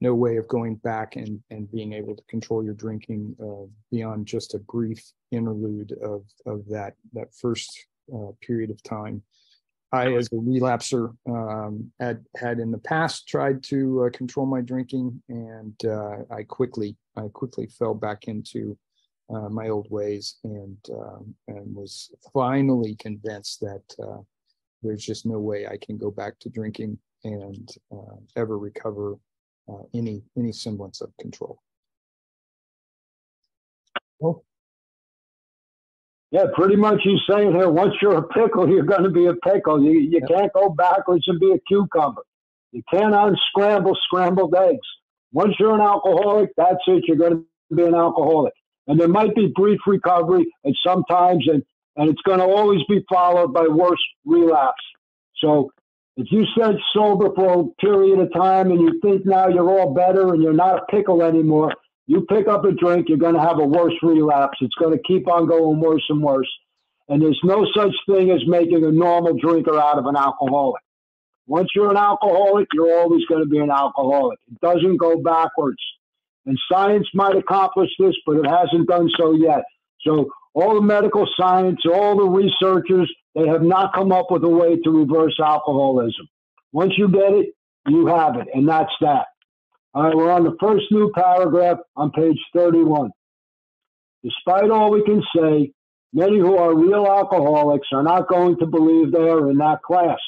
Speaker 1: no way of going back and and being able to control your drinking uh, beyond just a brief interlude of of that that first uh, period of time. I, as a relapser, um, had had in the past tried to uh, control my drinking, and uh, I quickly I quickly fell back into uh, my old ways and um, and was finally convinced that uh, there's just no way I can go back to drinking and uh, ever recover uh, any any semblance of control.
Speaker 3: Well, yeah, pretty much he's saying here, once you're a pickle, you're going to be a pickle. You, you yep. can't go backwards and be a cucumber. You can't unscramble scrambled eggs. Once you're an alcoholic, that's it. You're going to be an alcoholic and there might be brief recovery at sometimes, and and it's going to always be followed by worse relapse. So If you said sober for a period of time and you think now you're all better and you're not a pickle anymore, you pick up a drink, you're going to have a worse relapse. It's going to keep on going worse and worse. And there's no such thing as making a normal drinker out of an alcoholic. Once you're an alcoholic, you're always going to be an alcoholic. It doesn't go backwards. And science might accomplish this, but it hasn't done so yet. So all the medical science, all the researchers, they have not come up with a way to reverse alcoholism. Once you get it, you have it, and that's that. All right, we're on the first new paragraph on page 31. Despite all we can say, many who are real alcoholics are not going to believe they are in that class.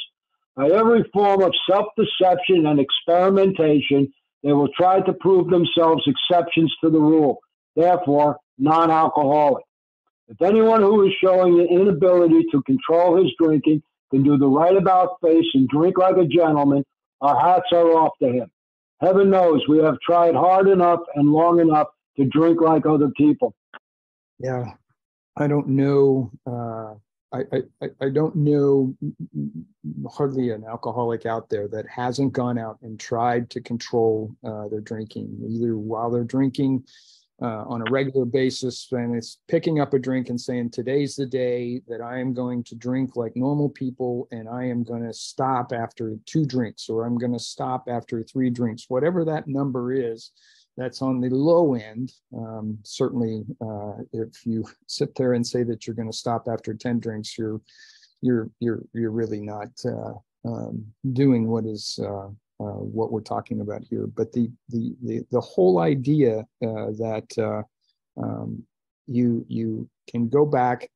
Speaker 3: By every form of self deception and experimentation, they will try to prove themselves exceptions to the rule, therefore, non alcoholic. If anyone who is showing an inability to control his drinking can do the right about face and drink like a gentleman, our hats are off to him. Heaven knows we have tried hard enough and long enough to drink like other people.
Speaker 1: Yeah, I don't know. Uh, I, I, I don't know hardly an alcoholic out there that hasn't gone out and tried to control uh, their drinking, either while they're drinking uh, on a regular basis and it's picking up a drink and saying today's the day that i am going to drink like normal people and i am going to stop after two drinks or i'm going to stop after three drinks whatever that number is that's on the low end um, certainly uh, if you sit there and say that you're going to stop after 10 drinks you're you're you're you're really not uh, um, doing what is uh, uh, what we're talking about here. But the the the, the whole idea uh, that uh, um, you you can go back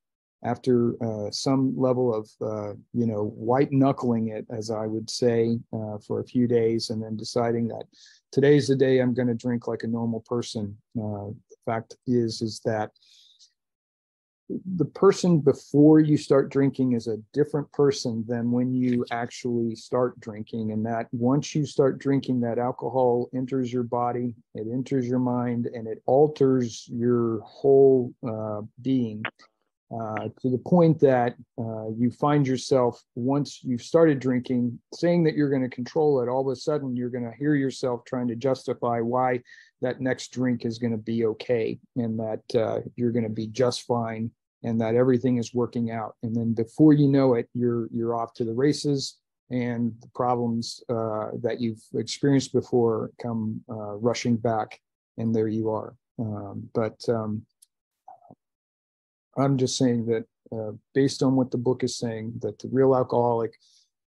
Speaker 1: after uh, some level of uh, you know white knuckling it, as I would say, uh, for a few days, and then deciding that today's the day I'm going to drink like a normal person. the fact is is that the person before you start drinking is a different person than when you actually start drinking and that once you start drinking that alcohol enters your body it enters your mind and it alters your whole uh, being uh, to the point that uh, you find yourself once you've started drinking saying that you're going to control it all of a sudden you're going to hear yourself trying to justify why that next drink is going to be okay and that uh, you're going to be just fine and that everything is working out. And then before you know it, you're you're off to the races, and the problems uh, that you've experienced before come uh, rushing back, and there you are. Um, but um, I'm just saying that uh, based on what the book is saying, that the real alcoholic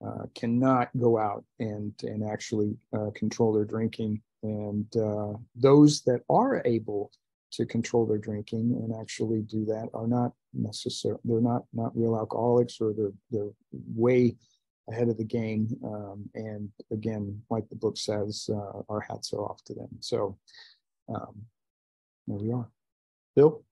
Speaker 1: uh, cannot go out and and actually uh, control their drinking, and uh, those that are able to control their drinking and actually do that are not necessarily they're not not real alcoholics or they're they're way ahead of the game. Um, and again like the book says uh, our hats are off to them. So um, there we are. Bill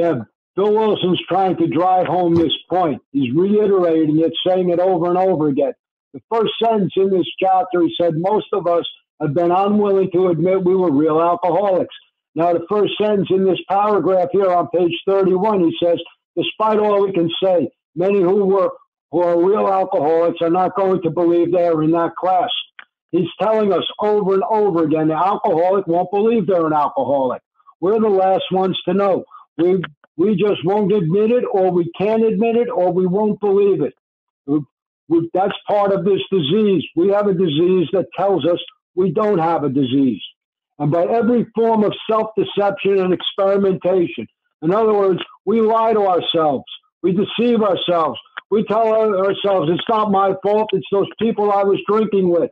Speaker 3: yeah bill wilson's trying to drive home this point he's reiterating it saying it over and over again the first sentence in this chapter he said most of us have been unwilling to admit we were real alcoholics. Now, the first sentence in this paragraph here on page 31, he says, despite all we can say, many who were who are real alcoholics are not going to believe they are in that class. He's telling us over and over again the alcoholic won't believe they're an alcoholic. We're the last ones to know. We we just won't admit it, or we can't admit it, or we won't believe it. We, we, that's part of this disease. We have a disease that tells us we don't have a disease. And by every form of self deception and experimentation, in other words, we lie to ourselves, we deceive ourselves, we tell ourselves it's not my fault, it's those people I was drinking with.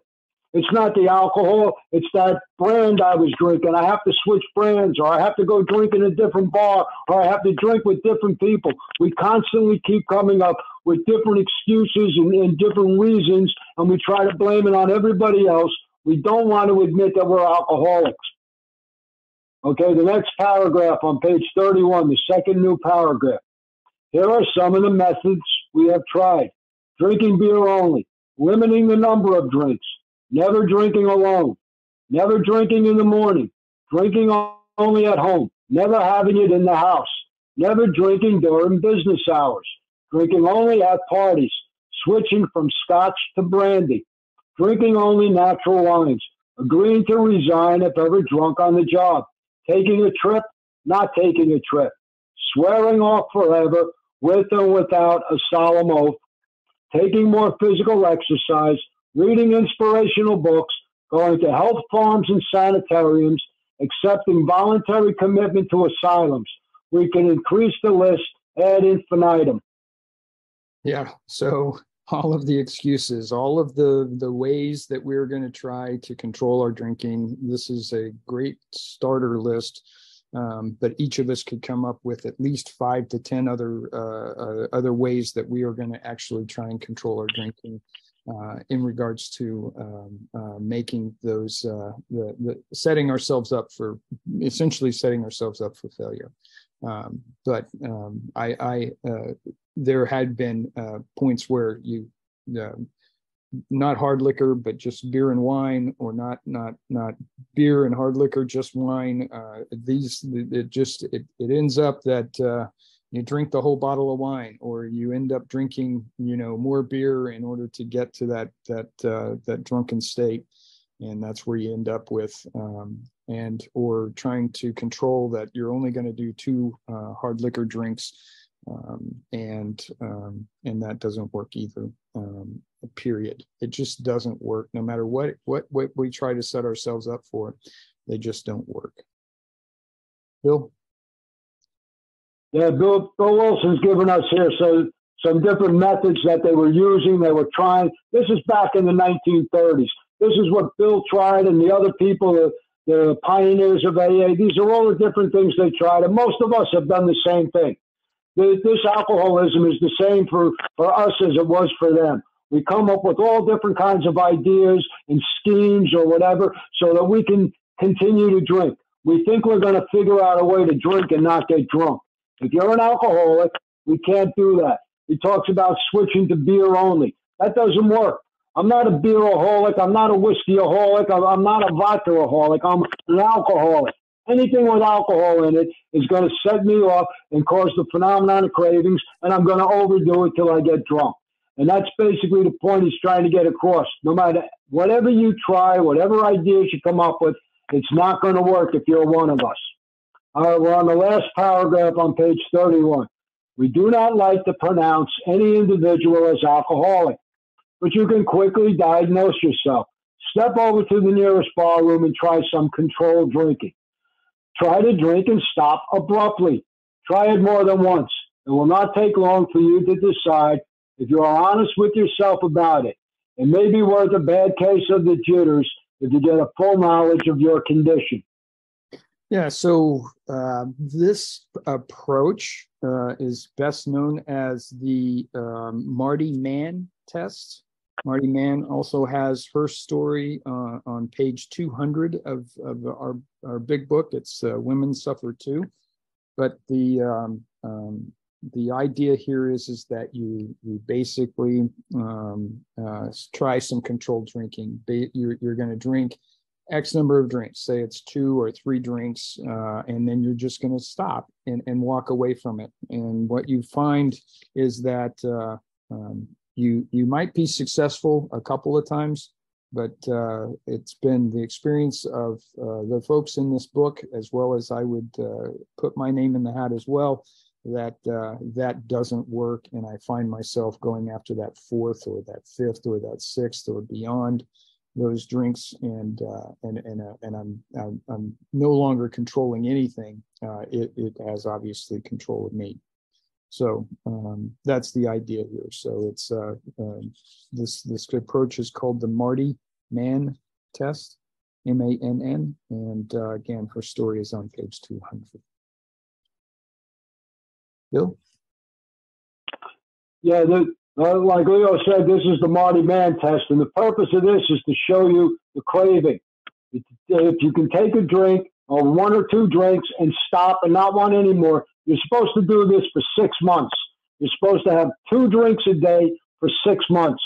Speaker 3: It's not the alcohol, it's that brand I was drinking. I have to switch brands, or I have to go drink in a different bar, or I have to drink with different people. We constantly keep coming up with different excuses and, and different reasons, and we try to blame it on everybody else we don't want to admit that we're alcoholics. Okay, the next paragraph on page 31, the second new paragraph. Here are some of the methods we have tried drinking beer only, limiting the number of drinks, never drinking alone, never drinking in the morning, drinking only at home, never having it in the house, never drinking during business hours, drinking only at parties, switching from scotch to brandy, drinking only natural wines, agreeing to resign if ever drunk on the job, taking a trip, not taking a trip, swearing off forever with or without a solemn oath, taking more physical exercise, reading inspirational books, going to health farms and sanitariums, accepting voluntary commitment to asylums. We can increase the list ad infinitum.
Speaker 1: Yeah. So all of the excuses, all of the the ways that we're going to try to control our drinking. This is a great starter list. Um, but each of us could come up with at least five to ten other uh, uh, other ways that we are going to actually try and control our drinking in regards to um, uh, making those uh, the, the setting ourselves up for essentially setting ourselves up for failure. Um, but um, I, I uh, there had been uh, points where you uh, not hard liquor but just beer and wine or not not not beer and hard liquor just wine uh, these it just it, it ends up that uh, you drink the whole bottle of wine or you end up drinking you know more beer in order to get to that that uh, that drunken state. And that's where you end up with um, and or trying to control that you're only going to do two uh, hard liquor drinks um, and um, and that doesn't work either um, period. It just doesn't work. No matter what what what we try to set ourselves up for they just don't work. Bill
Speaker 3: Yeah, Bill, Bill Wilson's given us here so some different methods that they were using. They were trying. This is back in the 1930s. This is what Bill tried, and the other people, the, the pioneers of AA. These are all the different things they tried, and most of us have done the same thing. This alcoholism is the same for, for us as it was for them. We come up with all different kinds of ideas and schemes or whatever so that we can continue to drink. We think we're going to figure out a way to drink and not get drunk. If you're an alcoholic, we can't do that. He talks about switching to beer only. That doesn't work. I'm not a beeraholic. I'm not a whiskeyaholic. I'm, I'm not a vodkaaholic. I'm an alcoholic. Anything with alcohol in it is going to set me off and cause the phenomenon of cravings, and I'm going to overdo it till I get drunk. And that's basically the point he's trying to get across. No matter whatever you try, whatever ideas you come up with, it's not going to work if you're one of us. All right, we're on the last paragraph on page 31. We do not like to pronounce any individual as alcoholic, but you can quickly diagnose yourself. Step over to the nearest bar room and try some controlled drinking. Try to drink and stop abruptly. Try it more than once. It will not take long for you to decide if you are honest with yourself about it. It may be worth a bad case of the jitters if you get a full knowledge of your condition.
Speaker 1: Yeah, so uh, this approach uh, is best known as the um, Marty Mann test. Marty Mann also has her story uh, on page 200 of, of our, our big book. It's uh, Women Suffer Too. But the um, um, the idea here is is that you you basically um, uh, try some controlled drinking. You're, you're going to drink X number of drinks, say it's two or three drinks, uh, and then you're just going to stop and, and walk away from it. And what you find is that uh, um, you you might be successful a couple of times, but uh, it's been the experience of uh, the folks in this book, as well as I would uh, put my name in the hat as well, that uh, that doesn't work, and I find myself going after that fourth or that fifth or that sixth or beyond those drinks and uh, and and uh, and I'm, I'm, I'm no longer controlling anything. Uh, it it has obviously control of me. So um, that's the idea here. So it's uh, um, this this approach is called the Marty Mann test, M A N N, and uh, again her story is on page two hundred. Bill.
Speaker 3: Yeah, the, uh, like Leo said, this is the Marty Mann test, and the purpose of this is to show you the craving. If you can take a drink or one or two drinks and stop and not want any more, you're supposed to do this for six months. You're supposed to have two drinks a day for six months,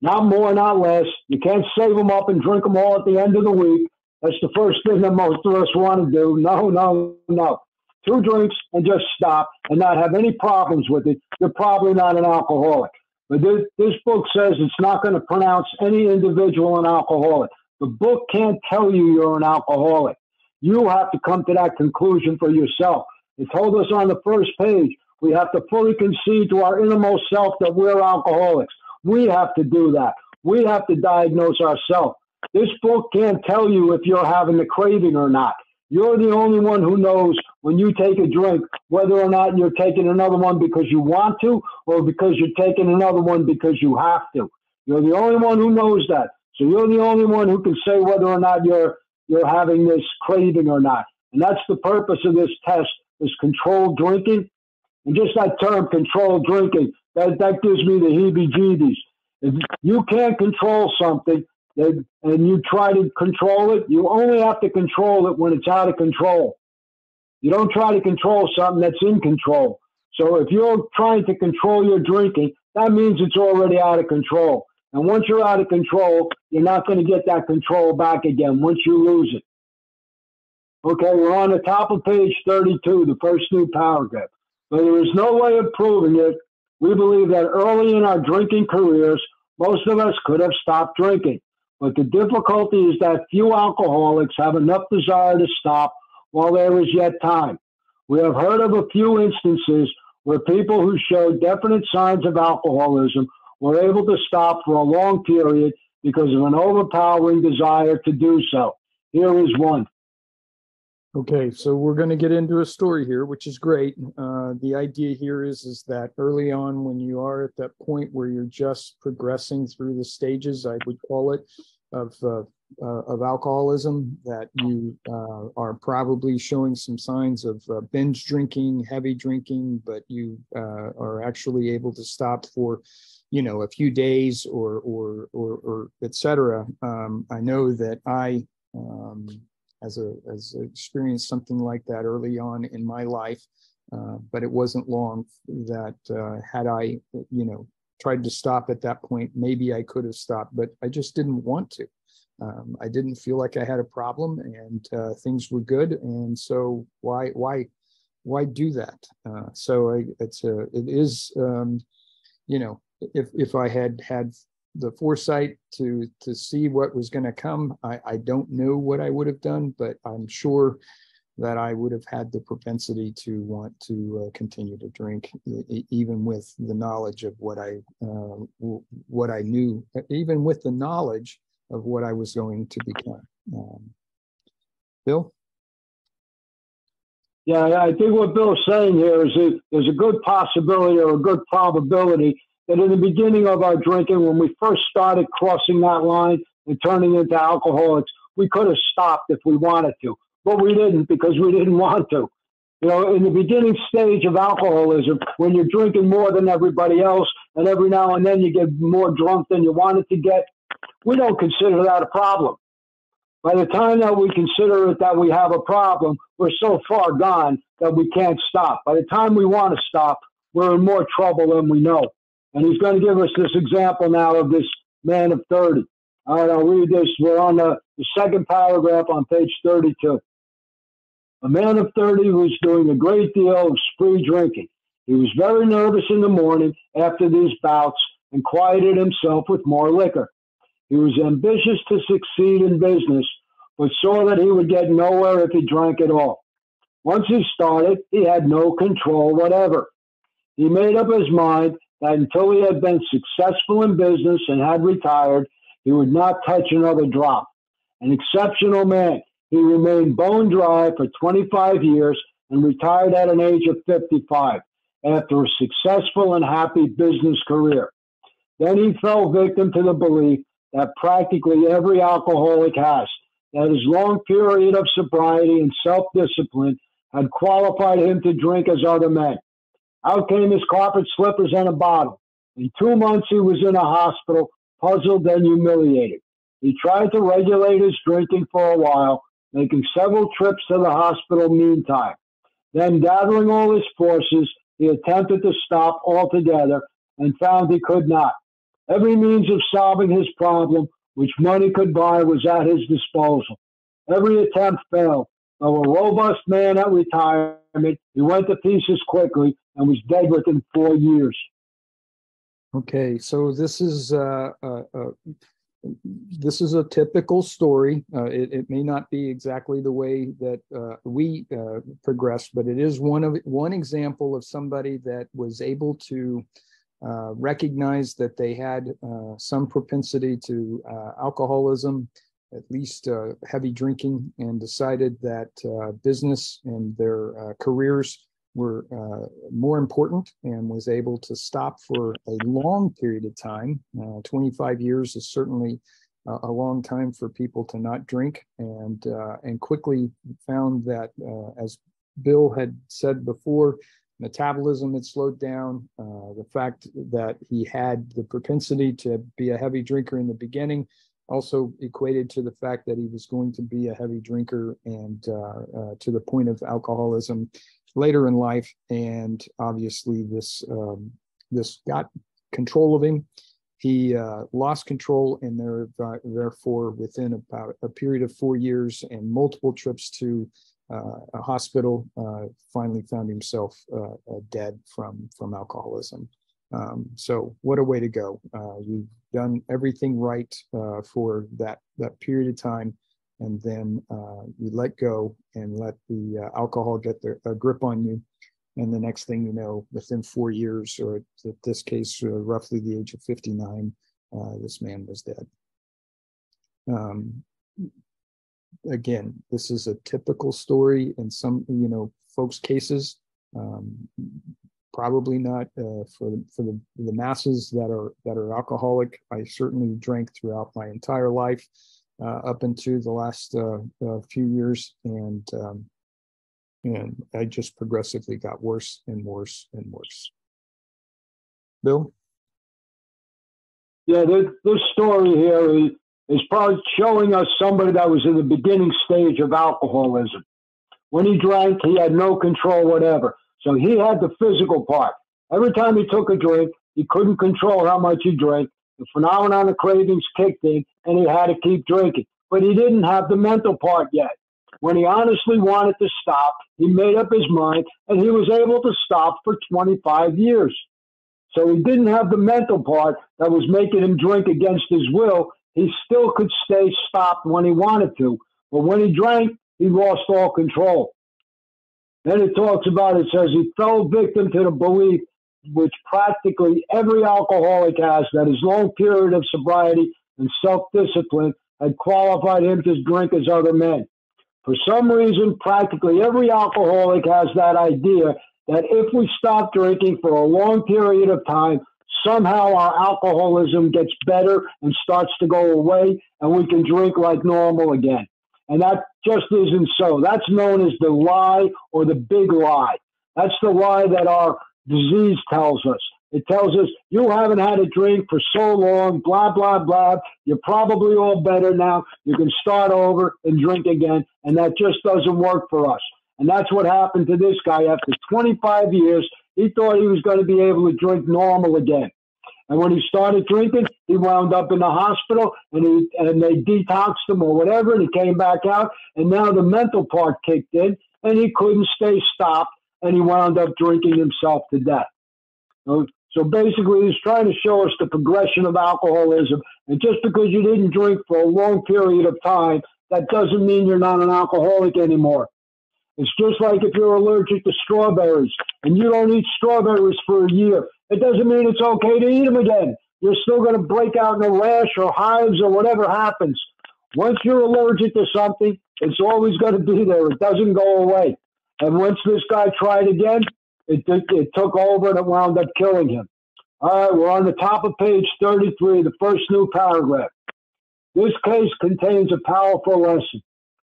Speaker 3: not more, not less. You can't save them up and drink them all at the end of the week. That's the first thing that most of us want to do. No, no, no. Two drinks and just stop and not have any problems with it. You're probably not an alcoholic. But this, this book says it's not going to pronounce any individual an alcoholic. The book can't tell you you're an alcoholic. You have to come to that conclusion for yourself. It told us on the first page we have to fully concede to our innermost self that we're alcoholics. We have to do that. We have to diagnose ourselves. This book can't tell you if you're having the craving or not. You're the only one who knows when you take a drink whether or not you're taking another one because you want to or because you're taking another one because you have to. You're the only one who knows that. So you're the only one who can say whether or not you're you're having this craving or not. And that's the purpose of this test is controlled drinking. And just that term controlled drinking, that, that gives me the heebie jeebies. If you can't control something and you try to control it, you only have to control it when it's out of control. You don't try to control something that's in control. So if you're trying to control your drinking, that means it's already out of control. And once you're out of control, you're not going to get that control back again once you lose it. Okay, we're on the top of page 32, the first new paragraph. But there is no way of proving it. We believe that early in our drinking careers, most of us could have stopped drinking. But the difficulty is that few alcoholics have enough desire to stop while there is yet time. We have heard of a few instances where people who showed definite signs of alcoholism were able to stop for a long period because of an overpowering desire to do so. Here is one.
Speaker 1: Okay, so we're going to get into a story here, which is great. Uh, the idea here is is that early on, when you are at that point where you're just progressing through the stages, I would call it, of uh, uh, of alcoholism, that you uh, are probably showing some signs of uh, binge drinking, heavy drinking, but you uh, are actually able to stop for, you know, a few days or or or, or etc. Um, I know that I. Um, as a as experienced something like that early on in my life, uh, but it wasn't long that uh, had I you know tried to stop at that point, maybe I could have stopped, but I just didn't want to. Um, I didn't feel like I had a problem, and uh, things were good, and so why why why do that? Uh, so I, it's a it is um, you know if if I had had the foresight to to see what was going to come. I, I don't know what I would have done, but I'm sure that I would have had the propensity to want to uh, continue to drink, even with the knowledge of what I uh, what I knew, even with the knowledge of what I was going to become. Um, Bill.
Speaker 3: Yeah, I think what Bill's saying here is that there's a good possibility or a good probability that in the beginning of our drinking, when we first started crossing that line and turning into alcoholics, we could have stopped if we wanted to, but we didn't because we didn't want to. You know, in the beginning stage of alcoholism, when you're drinking more than everybody else, and every now and then you get more drunk than you wanted to get, we don't consider that a problem. By the time that we consider it that we have a problem, we're so far gone that we can't stop. By the time we want to stop, we're in more trouble than we know. And he's going to give us this example now of this man of 30. All right, I'll read this. We're on the, the second paragraph on page 32. A man of 30 was doing a great deal of spree drinking. He was very nervous in the morning after these bouts and quieted himself with more liquor. He was ambitious to succeed in business, but saw that he would get nowhere if he drank at all. Once he started, he had no control whatever. He made up his mind that until he had been successful in business and had retired, he would not touch another drop. An exceptional man, he remained bone dry for 25 years and retired at an age of 55 after a successful and happy business career. Then he fell victim to the belief that practically every alcoholic has, that his long period of sobriety and self discipline had qualified him to drink as other men. Out came his carpet slippers and a bottle. In two months, he was in a hospital, puzzled and humiliated. He tried to regulate his drinking for a while, making several trips to the hospital meantime. Then, gathering all his forces, he attempted to stop altogether and found he could not. Every means of solving his problem, which money could buy, was at his disposal. Every attempt failed. Though a robust man at retirement, he went to pieces quickly and was dead within four years.
Speaker 1: Okay, so this is uh, uh, uh, this is a typical story. Uh, it, it may not be exactly the way that uh, we uh, progressed, but it is one of one example of somebody that was able to uh, recognize that they had uh, some propensity to uh, alcoholism, at least uh, heavy drinking, and decided that business and their careers were more important and was able to stop for a long period of time. Uh, 25 years is certainly a long time for people to not drink and uh, and quickly found that uh, as Bill had said before, metabolism had slowed down. Uh, the fact that he had the propensity to be a heavy drinker in the beginning also equated to the fact that he was going to be a heavy drinker and to the point of alcoholism later in life, and obviously this um, this got control of him. He uh, lost control, and there, uh, therefore, within about a period of four years and multiple trips to uh, a hospital, uh, finally found himself uh, uh, dead from from alcoholism. Um, so, what a way to go! you've done everything right for that that period of time and then uh, you let go and let the uh, alcohol get the, a grip on you. And the next thing you know, within four years, or in this case, uh, roughly the age of 59, uh, this man was dead. Um, again, this is a typical story in some, you know, folks' cases. Um, probably not uh, for for the, the masses that are that are alcoholic. I certainly drank throughout my entire life uh, up into the last uh, uh, few years, and um, and I just progressively got worse and worse and worse. Bill.
Speaker 3: Yeah, this, this story here is, is probably showing us somebody that was in the beginning stage of alcoholism. When he drank, he had no control whatever. So he had the physical part. Every time he took a drink, he couldn't control how much he drank. The phenomenon of cravings kicked in, and he had to keep drinking. But he didn't have the mental part yet. When he honestly wanted to stop, he made up his mind, and he was able to stop for 25 years. So he didn't have the mental part that was making him drink against his will. He still could stay stopped when he wanted to. But when he drank, he lost all control. Then it talks about it says he fell victim to the belief which practically every alcoholic has that his long period of sobriety and self discipline had qualified him to drink as other men. For some reason, practically every alcoholic has that idea that if we stop drinking for a long period of time, somehow our alcoholism gets better and starts to go away and we can drink like normal again. And that just isn't so. That's known as the lie or the big lie. That's the lie that our disease tells us. It tells us you haven't had a drink for so long, blah, blah, blah. You're probably all better now. You can start over and drink again. And that just doesn't work for us. And that's what happened to this guy after 25 years. He thought he was going to be able to drink normal again. And when he started drinking, he wound up in the hospital and he and they detoxed him or whatever, and he came back out. And now the mental part kicked in, and he couldn't stay stopped and he wound up drinking himself to death. So basically, he's trying to show us the progression of alcoholism. And just because you didn't drink for a long period of time, that doesn't mean you're not an alcoholic anymore. It's just like if you're allergic to strawberries and you don't eat strawberries for a year, it doesn't mean it's okay to eat them again. You're still going to break out in a rash or hives or whatever happens. Once you're allergic to something, it's always going to be there. It doesn't go away. And once this guy tried again, it, it, it took over and it wound up killing him. All right, we're on the top of page 33, the first new paragraph. This case contains a powerful lesson.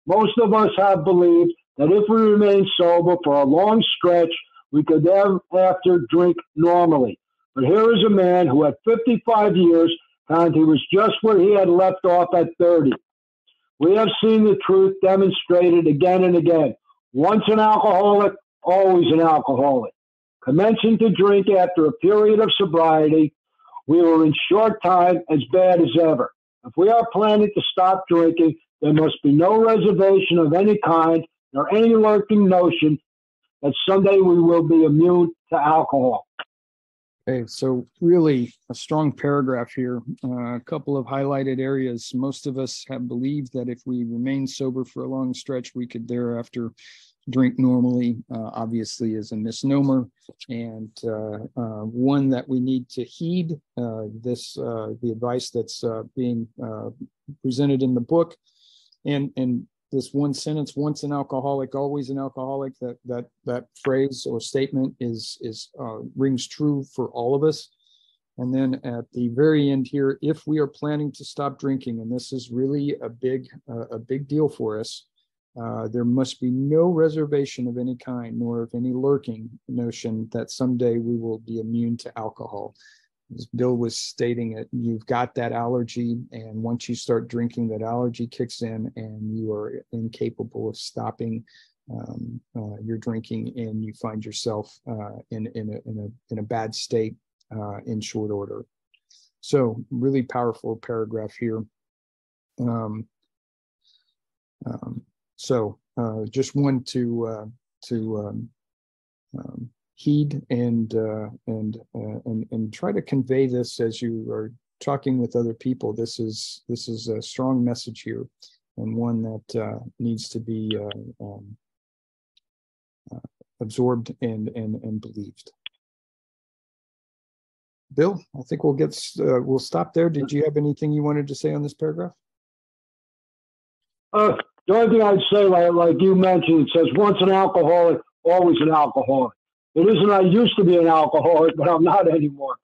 Speaker 3: Most of us have believed that if we remain sober for a long stretch, we could thereafter drink normally. But here is a man who at 55 years found he was just where he had left off at 30. We have seen the truth demonstrated again and again. Once an alcoholic, always an alcoholic. Commencing to drink after a period of sobriety, we were in short time as bad as ever. If we are planning to stop drinking, there must be no reservation of any kind nor any lurking notion that someday we will be immune to alcohol.
Speaker 1: Okay, so really a strong paragraph here. Uh, a couple of highlighted areas. Most of us have believed that if we remain sober for a long stretch, we could thereafter drink normally. Uh, obviously, is a misnomer and uh, uh one that we need to heed. Uh, this uh, the advice that's being presented in the book, and and this one sentence once an alcoholic always an alcoholic that that that phrase or statement is is uh, rings true for all of us. And then at the very end here if we are planning to stop drinking and this is really a big uh, a big deal for us uh, there must be no reservation of any kind nor of any lurking notion that someday we will be immune to alcohol as Bill was stating it, you've got that allergy, and once you start drinking, that allergy kicks in, and you are incapable of stopping um, uh, your drinking, and you find yourself uh, in in a, in a in a bad state uh, in short order. So, really powerful paragraph here. Um, um, so, uh, just one to uh, to um, um, heed and uh, and uh, and and try to convey this as you are talking with other people. This is this is a strong message here, and one that uh, needs to be uh, um, uh, absorbed and and and believed. Bill, I think we'll get uh, we'll stop there. Did you have anything you wanted to say on this paragraph?
Speaker 3: The only thing I'd say, like, like you mentioned, it says once an alcoholic, always an alcoholic. It isn't I used to be an alcoholic, but I'm not anymore.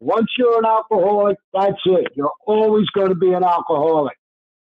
Speaker 3: Once you're an alcoholic, that's it. You're always going to be an alcoholic.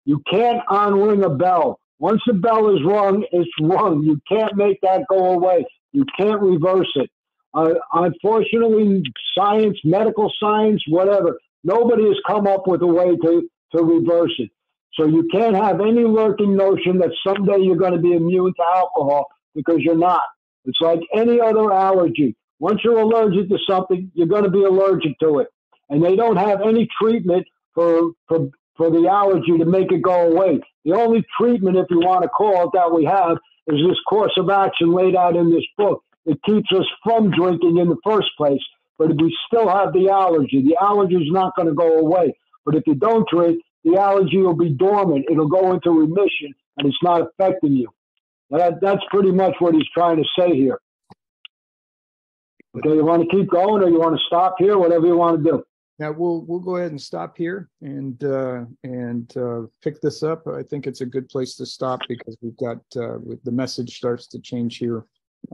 Speaker 3: You can't unring a bell. Once the bell is rung, it's rung. You can't make that go away. You can't reverse it. Uh, unfortunately, science, medical science, whatever, nobody has come up with a way to, to reverse it. So you can't have any lurking notion that someday you're going to be immune to alcohol because you're not. It's like any other allergy. Once you're allergic to something, you're going to be allergic to it. And they don't have any treatment for, for, for the allergy to make it go away. The only treatment, if you want to call it that we have, is this course of action laid out in this book. It keeps us from drinking in the first place, but if we still have the allergy. The allergy is not going to go away. But if you don't drink, the allergy will be dormant. It'll go into remission and it's not affecting you. That, that's pretty much what he's trying to say here. Okay, you want to keep going or you want to stop here, whatever you want to do.
Speaker 1: Now we'll we'll go ahead and stop here and uh, and uh, pick this up. I think it's a good place to stop because we've got uh, the message starts to change here,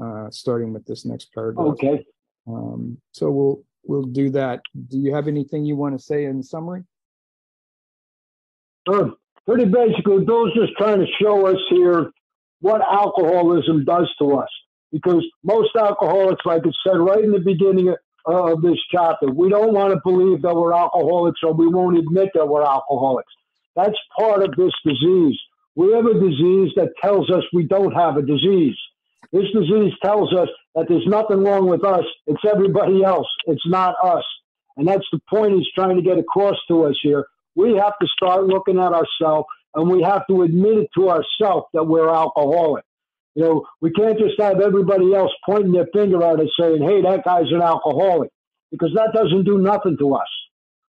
Speaker 1: uh, starting with this next paragraph.
Speaker 3: Okay.
Speaker 1: Um, so we'll we'll do that. Do you have anything you want to say in summary?
Speaker 3: Sure. Pretty basically, Bill's just trying to show us here what alcoholism does to us. Because most alcoholics, like I said right in the beginning of this chapter, we don't want to believe that we're alcoholics or we won't admit that we're alcoholics. That's part of this disease. We have a disease that tells us we don't have a disease. This disease tells us that there's nothing wrong with us, it's everybody else, it's not us. And that's the point he's trying to get across to us here. We have to start looking at ourselves and we have to admit it to ourselves that we're alcoholic. You know, we can't just have everybody else pointing their finger at us saying, hey, that guy's an alcoholic, because that doesn't do nothing to us.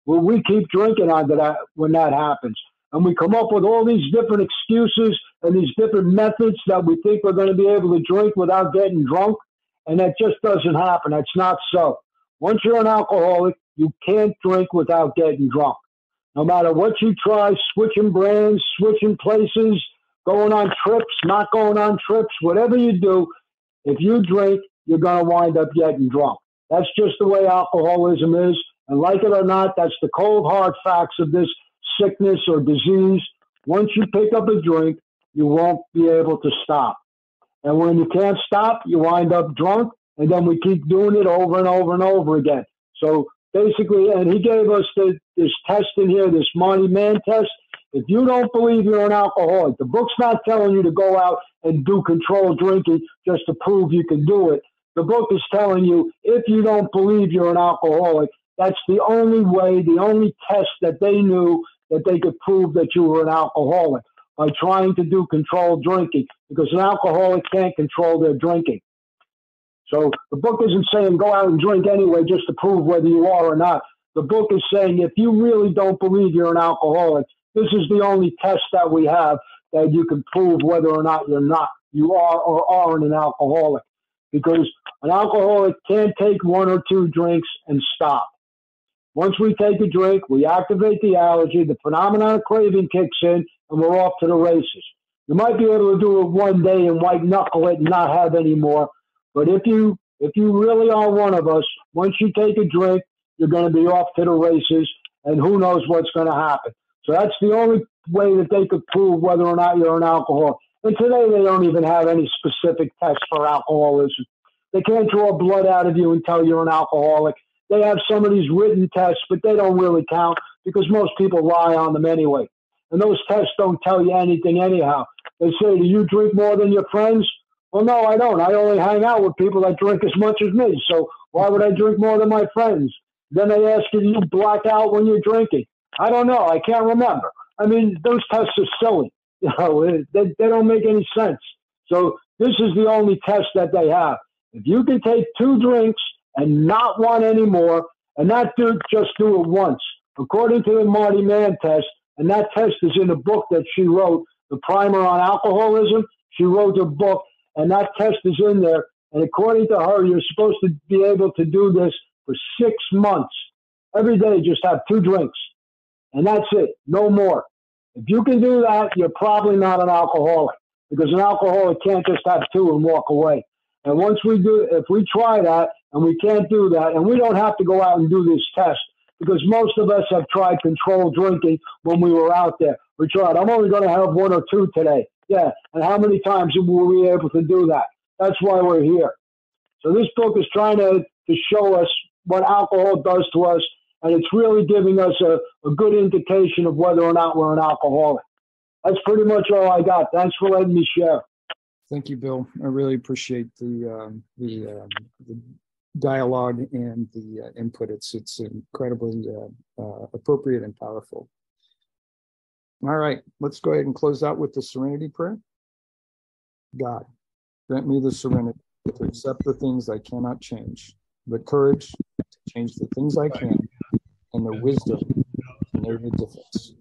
Speaker 3: Well, we keep drinking onto that when that happens. And we come up with all these different excuses and these different methods that we think we're going to be able to drink without getting drunk. And that just doesn't happen. That's not so. Once you're an alcoholic, you can't drink without getting drunk. No matter what you try, switching brands, switching places, going on trips, not going on trips, whatever you do, if you drink, you're going to wind up getting drunk. That's just the way alcoholism is. And like it or not, that's the cold, hard facts of this sickness or disease. Once you pick up a drink, you won't be able to stop. And when you can't stop, you wind up drunk, and then we keep doing it over and over and over again. So basically, and he gave us the, this test in here, this Marty Mann test. If you don't believe you're an alcoholic, the book's not telling you to go out and do controlled drinking just to prove you can do it. The book is telling you if you don't believe you're an alcoholic, that's the only way, the only test that they knew that they could prove that you were an alcoholic by trying to do controlled drinking because an alcoholic can't control their drinking. So the book isn't saying go out and drink anyway just to prove whether you are or not. The book is saying if you really don't believe you're an alcoholic, this is the only test that we have that you can prove whether or not you're not, you are or aren't an alcoholic. Because an alcoholic can't take one or two drinks and stop. Once we take a drink, we activate the allergy, the phenomenon of craving kicks in, and we're off to the races. You might be able to do it one day and white knuckle it and not have any more. But if you if you really are one of us, once you take a drink, you're going to be off to the races, and who knows what's going to happen. So that's the only way that they could prove whether or not you're an alcoholic. And today they don't even have any specific tests for alcoholism. They can't draw blood out of you and tell you're an alcoholic. They have some of these written tests, but they don't really count because most people lie on them anyway. And those tests don't tell you anything anyhow. They say, Do you drink more than your friends? Well, no, I don't. I only hang out with people that drink as much as me. So why would I drink more than my friends? Then they ask you, Do you black out when you're drinking? I don't know. I can't remember. I mean, those tests are silly. [LAUGHS] You know, they, they don't make any sense. So this is the only test that they have. If you can take two drinks and not want any more, and not do just do it once, according to the Marty Mann test, and that test is in a book that she wrote, the primer on alcoholism. She wrote a book, and that test is in there. And according to her, you're supposed to be able to do this for six months. Every day, just have two drinks, and that's it, no more. If you can do that, you're probably not an alcoholic because an alcoholic can't just have two and walk away. And once we do, if we try that and we can't do that, and we don't have to go out and do this test because most of us have tried controlled drinking when we were out there. We tried, I'm only going to have one or two today. Yeah. And how many times were we able to do that? That's why we're here. So this book is trying to, to show us what alcohol does to us and it's really giving us a, a good indication of whether or not we're an alcoholic. That's pretty much all I got. Thanks for letting me share.
Speaker 1: Thank you, Bill. I really appreciate the um, the, um, the, dialogue and the uh, input. It's it's incredibly uh, uh, appropriate and powerful. All right, let's go ahead and close out with the Serenity Prayer. God, grant me the serenity to accept the things I cannot change, the courage to change the things I can and the wisdom to know the difference.